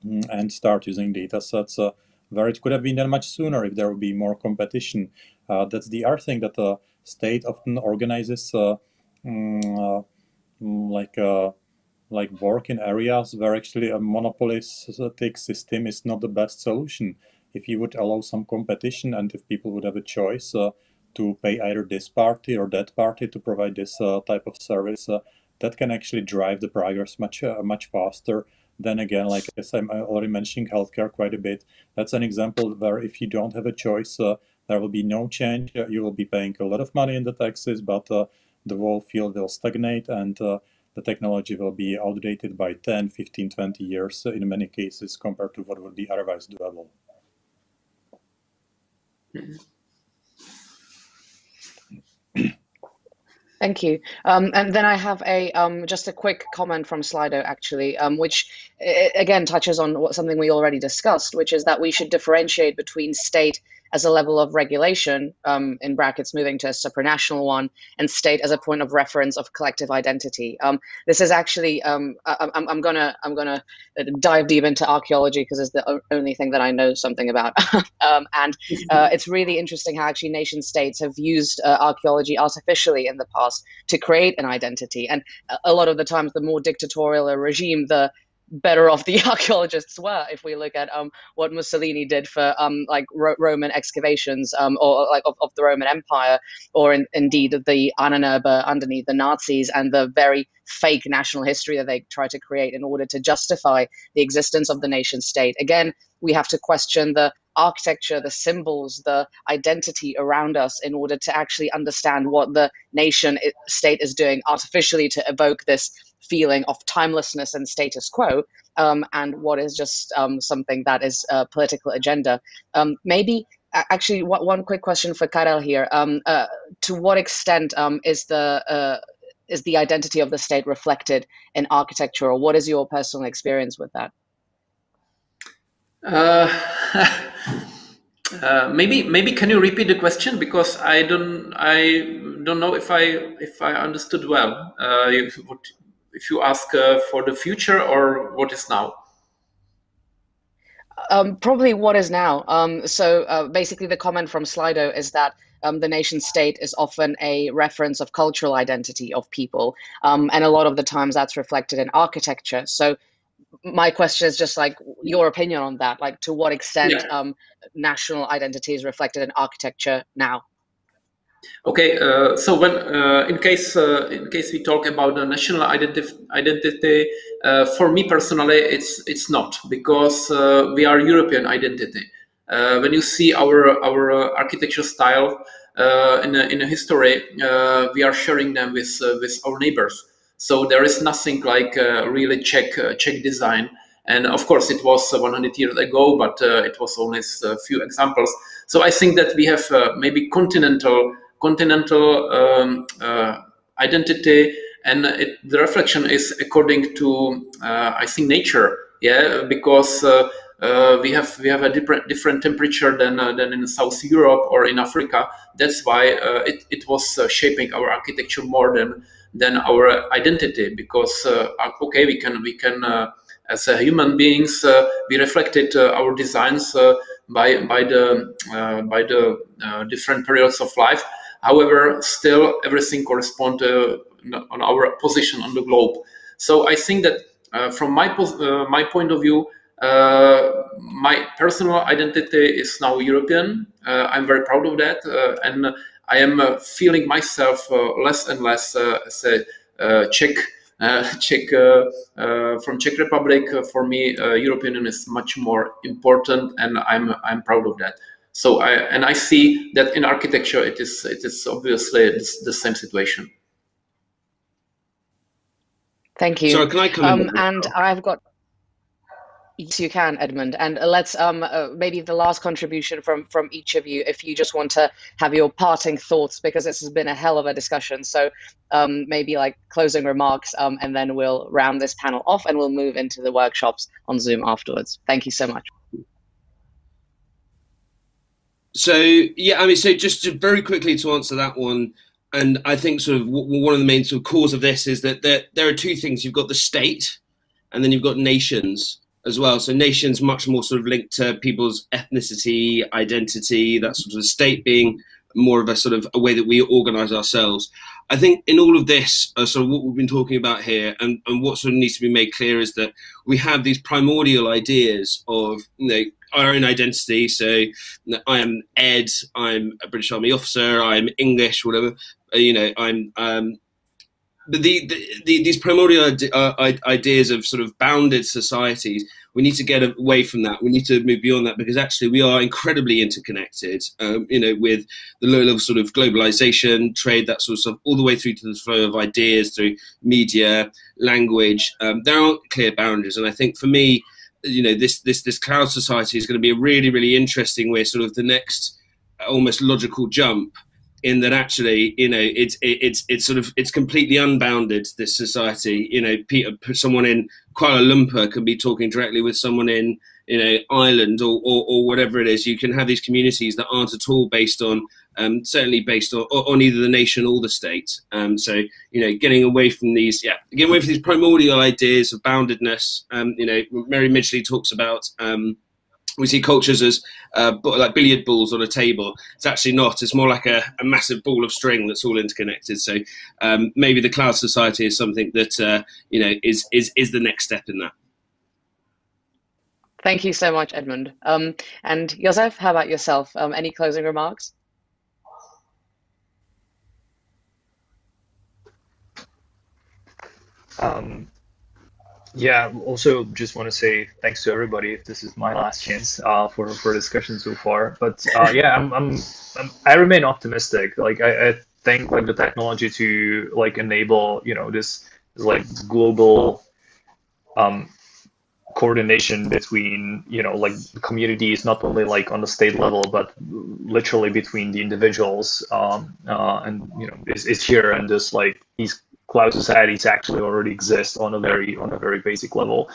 mm, and start using data sets uh, where it could have been done much sooner if there would be more competition. Uh, that's the other thing that the state often organizes uh, mm, uh, mm, like uh, like work in areas where actually a monopolistic system is not the best solution. If you would allow some competition and if people would have a choice, to pay either this party or that party to provide this uh, type of service, uh, that can actually drive the progress much uh, much faster. Then again, like as I'm already mentioning healthcare quite a bit, that's an example where if you don't have a choice, there will be no change. you will be paying a lot of money in the taxes, but the whole field will stagnate and the technology will be outdated by 10, 15, 20 years in many cases compared to what would be otherwise doable. Mm-hmm. Thank you. Um, and then I have a um, just a quick comment from Slido, actually, um, which again touches on what, something we already discussed, which is that we should differentiate between state as a level of regulation, um, in brackets moving to a supranational one, and state as a point of reference of collective identity. Um, this is actually um, I, am I'm gonna I'm gonna dive deep into archaeology because it's the only thing that I know something about, (laughs) um, and uh, it's really interesting how actually nation states have used uh, archaeology artificially in the past to create an identity, and a lot of the times the more dictatorial a regime, the better off the (laughs) archaeologists were if we look at um, what Mussolini did for um, like Ro- Roman excavations um, or like of, of, the Roman Empire or in, indeed the Ahnenerbe underneath the Nazis and the very fake national history that they try to create in order to justify the existence of the nation state. Again, we have to question the architecture, the symbols, the identity around us in order to actually understand what the nation state is doing artificially to evoke this feeling of timelessness and status quo, um, and what is just um, something that is a political agenda. Um, maybe actually one quick question for Karel here. Um, uh, to what extent um, is the uh, is the identity of the state reflected in architecture, or what is your personal experience with that? Uh, (laughs) uh, maybe maybe can you repeat the question because I don't I don't know if I if I understood well. Uh, what if you ask uh, for the future or what is now? Um, probably what is now. Um, so uh, basically, the comment from Slido is that um, the nation state is often a reference of cultural identity of people, um, and a lot of the times that's reflected in architecture. So my question is just like your opinion on that like to what extent yeah. um, national identity is reflected in architecture now okay uh, so when uh, in case uh, in case we talk about the national identity identity uh, for me personally it's it's not because uh, we are european identity uh, when you see our our architecture style in a, in a history we are sharing them with with our neighbors so there is nothing like really Czech Czech design. And of course, it was 100 years ago, but it was only a few examples. So I think that we have maybe continental continental um, identity, and it, the reflection is according to I think nature. Yeah, because uh, we have we have a different different temperature than uh, than in South Europe or in Africa. That's why uh, it it was shaping our architecture more than than our identity because uh, uh, okay we can we can uh, as human beings we reflected our designs by by the by the different periods of life however still everything corresponds on our position on the globe so i think that from my my point of view uh, my personal identity is now European. Uh, I'm very proud of that, uh, and I am uh, feeling myself uh, less and less uh, as a Czech. (laughs) Czech from Czech Republic for me, European is much more important, and I'm I'm proud of that. So I and I see that in architecture it is it is obviously the same situation. Thank you. Sorry, can I come um, in? And I've got Yes, you can, Edmund. And let's um, uh, maybe the last contribution from from each of you, if you just want to have your parting thoughts, because this has been a hell of a discussion. So um, maybe like closing remarks, um, and then we'll round this panel off, and we'll move into the workshops on Zoom afterwards. Thank you so much. So yeah, I mean, so just to very quickly to answer that one, and I think sort of one of the main sort of cause of this is that there there are two things. You've got the state, and then you've got nations as well. So nations much more sort of linked to people's ethnicity, identity, that sort of state being more of a sort of a way that we organize ourselves. I think in all of this, uh, what we've been talking about here, and, and what sort of needs to be made clear is that we have these primordial ideas of you know our own identity. So I am Ed, I'm a British Army officer, I'm English, whatever. Uh, you know, I'm um, the, the, the, these primordial uh, ideas of sort of bounded societies, we need to get away from that. We need to move beyond that because actually we are incredibly interconnected. Um, you know, with the low level sort of globalization, trade, that sort of stuff, all the way through to the flow of ideas through media, language. Um, there aren't clear boundaries, and I think for me, you know, this this this cloud society is going to be a really really interesting way, sort of the next almost logical jump in that actually you know it's it's it's sort of it's completely unbounded this society. You know Peter, someone in Kuala Lumpur can be talking directly with someone in you know Ireland or, or, or whatever it is. You can have these communities that aren't at all based on um, certainly based on, on either the nation or the state um, so you know getting away from these yeah getting away from these primordial ideas of boundedness um, you know Mary Midgley talks about um, we see cultures as uh, like billiard balls on a table. It's actually not. It's more like a, a massive ball of string that's all interconnected. So um, maybe the cloud society is something that uh, you know is is is the next step in that. Thank you so much, Edmund. Um, and Josef, how about yourself? Any closing remarks? Um, yeah, also just want to say thanks to everybody. If this is my last chance uh, for for discussion so far, but uh, (laughs) yeah, I'm, I'm, I'm, i remain optimistic. Like I, I think like the technology to like enable you know this, this like global um, coordination between you know like communities not only like on the state level but literally between the individuals um, uh, and you know is, is here and just like these cloud societies actually already exist on a very on a very basic level.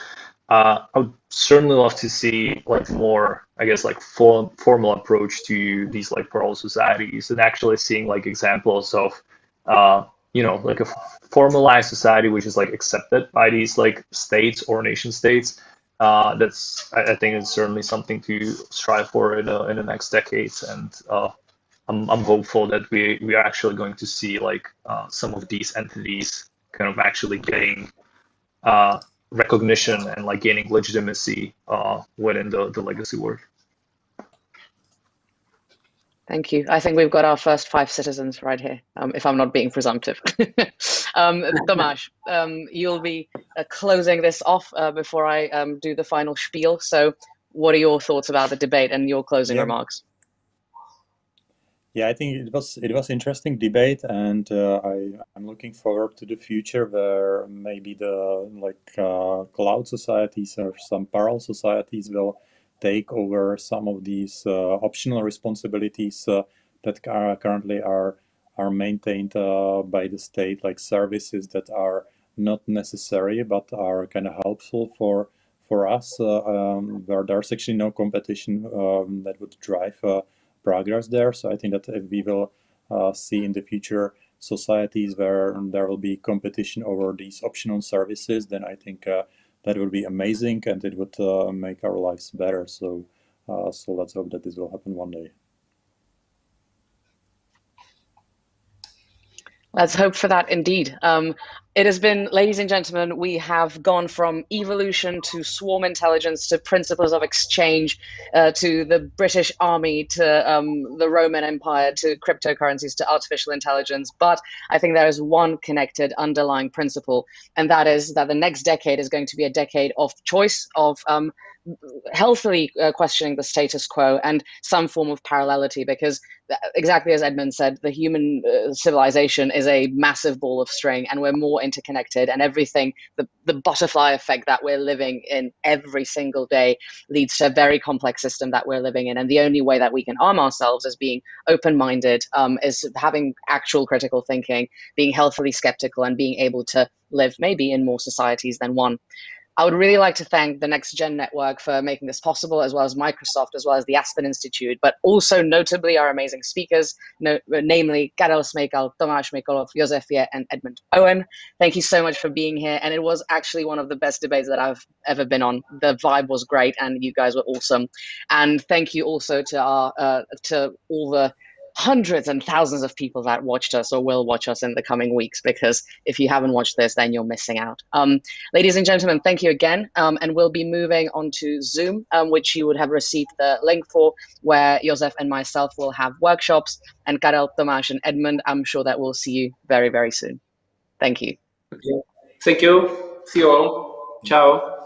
Uh, I would certainly love to see like more, I guess, like form, formal approach to these like parallel societies and actually seeing like examples of, uh, you know, like a formalized society which is like accepted by these like states or nation states. Uh, that's I, I think it's certainly something to strive for in, in the next decades and uh, I'm, I'm hopeful that we we are actually going to see like uh, some of these entities kind of actually getting uh, recognition and like gaining legitimacy uh, within the, the legacy work. Thank you. I think we've got our first five citizens right here, um, if I'm not being presumptive. (laughs) um, Tomáš, um, you'll be uh, closing this off uh, before I um, do the final spiel. So, what are your thoughts about the debate and your closing yeah. remarks? Yeah, I think it was it was interesting debate, and uh, I I'm looking forward to the future where maybe the like uh, cloud societies or some parallel societies will take over some of these uh, optional responsibilities uh, that are currently are are maintained uh, by the state, like services that are not necessary but are kind of helpful for for us, uh, um, where there's actually no competition um, that would drive progress there. So I think that if we will uh, see in the future societies where there will be competition over these optional services, then I think uh, that would be amazing and it would uh, make our lives better. So, uh, so let's hope that this will happen one day. Let's hope for that indeed. Um, it has been, ladies and gentlemen, we have gone from evolution to swarm intelligence to principles of exchange uh, to the British Army to um, the Roman Empire to cryptocurrencies to artificial intelligence. But I think there is one connected underlying principle, and that is that the next decade is going to be a decade of choice, of um, healthily uh, questioning the status quo and some form of parallelity because uh, exactly as edmund said the human uh, civilization is a massive ball of string and we're more interconnected and everything the, the butterfly effect that we're living in every single day leads to a very complex system that we're living in. And the only way that we can arm ourselves is being open-minded um, is having actual critical thinking being healthily skeptical and being able to live maybe in more societies than one I would really like to thank the Next Gen Network for making this possible, as well as Microsoft, as well as the Aspen Institute, but also notably our amazing speakers, no, namely Karel Smejkal, Tomáš Mikolov, Josef Je, and Edmund Owen. Thank you so much for being here. And it was actually one of the best debates that I've ever been on. The vibe was great, and you guys were awesome. And thank you also to our uh, to all the hundreds and thousands of people that watched us or will watch us in the coming weeks because if you haven't watched this then you're missing out. Um, ladies and gentlemen thank you again. Um, and we'll be moving on to zoom um, which you would have received the link for where josef and myself will have workshops and karel Tomáš and edmund i'm sure that we'll see you very very soon. Thank you. Okay. thank you. See you all. Ciao.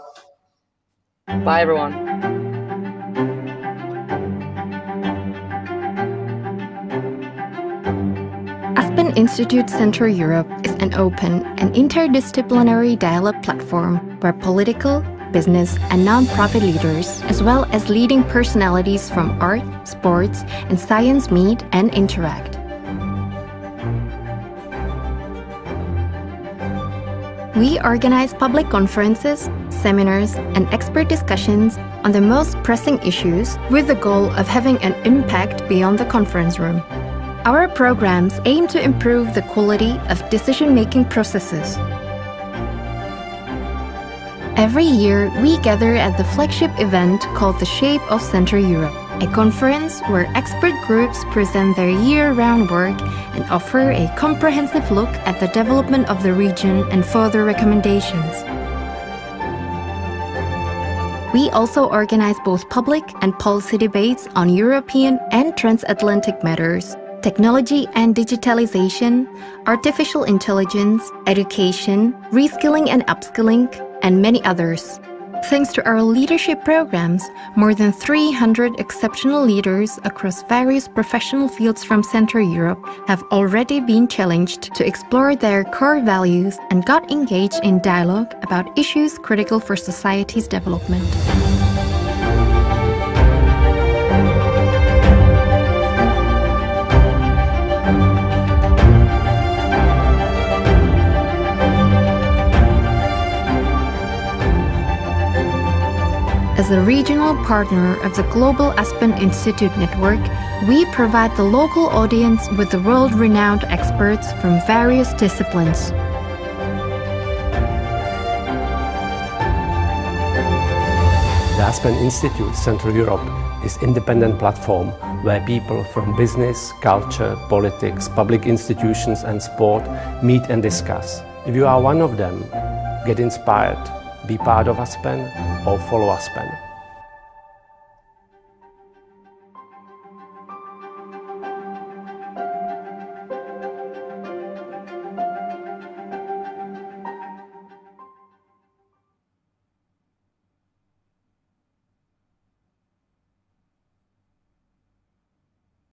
Bye everyone Institute Central Europe is an open and interdisciplinary dialogue platform where political, business, and nonprofit leaders, as well as leading personalities from art, sports, and science meet and interact. We organize public conferences, seminars, and expert discussions on the most pressing issues with the goal of having an impact beyond the conference room. Our programs aim to improve the quality of decision-making processes. Every year, we gather at the flagship event called The Shape of Central Europe, a conference where expert groups present their year-round work and offer a comprehensive look at the development of the region and further recommendations. We also organize both public and policy debates on European and transatlantic matters technology and digitalization, artificial intelligence, education, reskilling and upskilling, and many others. Thanks to our leadership programs, more than 300 exceptional leaders across various professional fields from Central Europe have already been challenged to explore their core values and got engaged in dialogue about issues critical for society's development. As a regional partner of the Global Aspen Institute Network, we provide the local audience with the world-renowned experts from various disciplines. The Aspen Institute Central Europe is an independent platform where people from business, culture, politics, public institutions and sport meet and discuss. If you are one of them, get inspired, be part of Aspen or follow Aspen.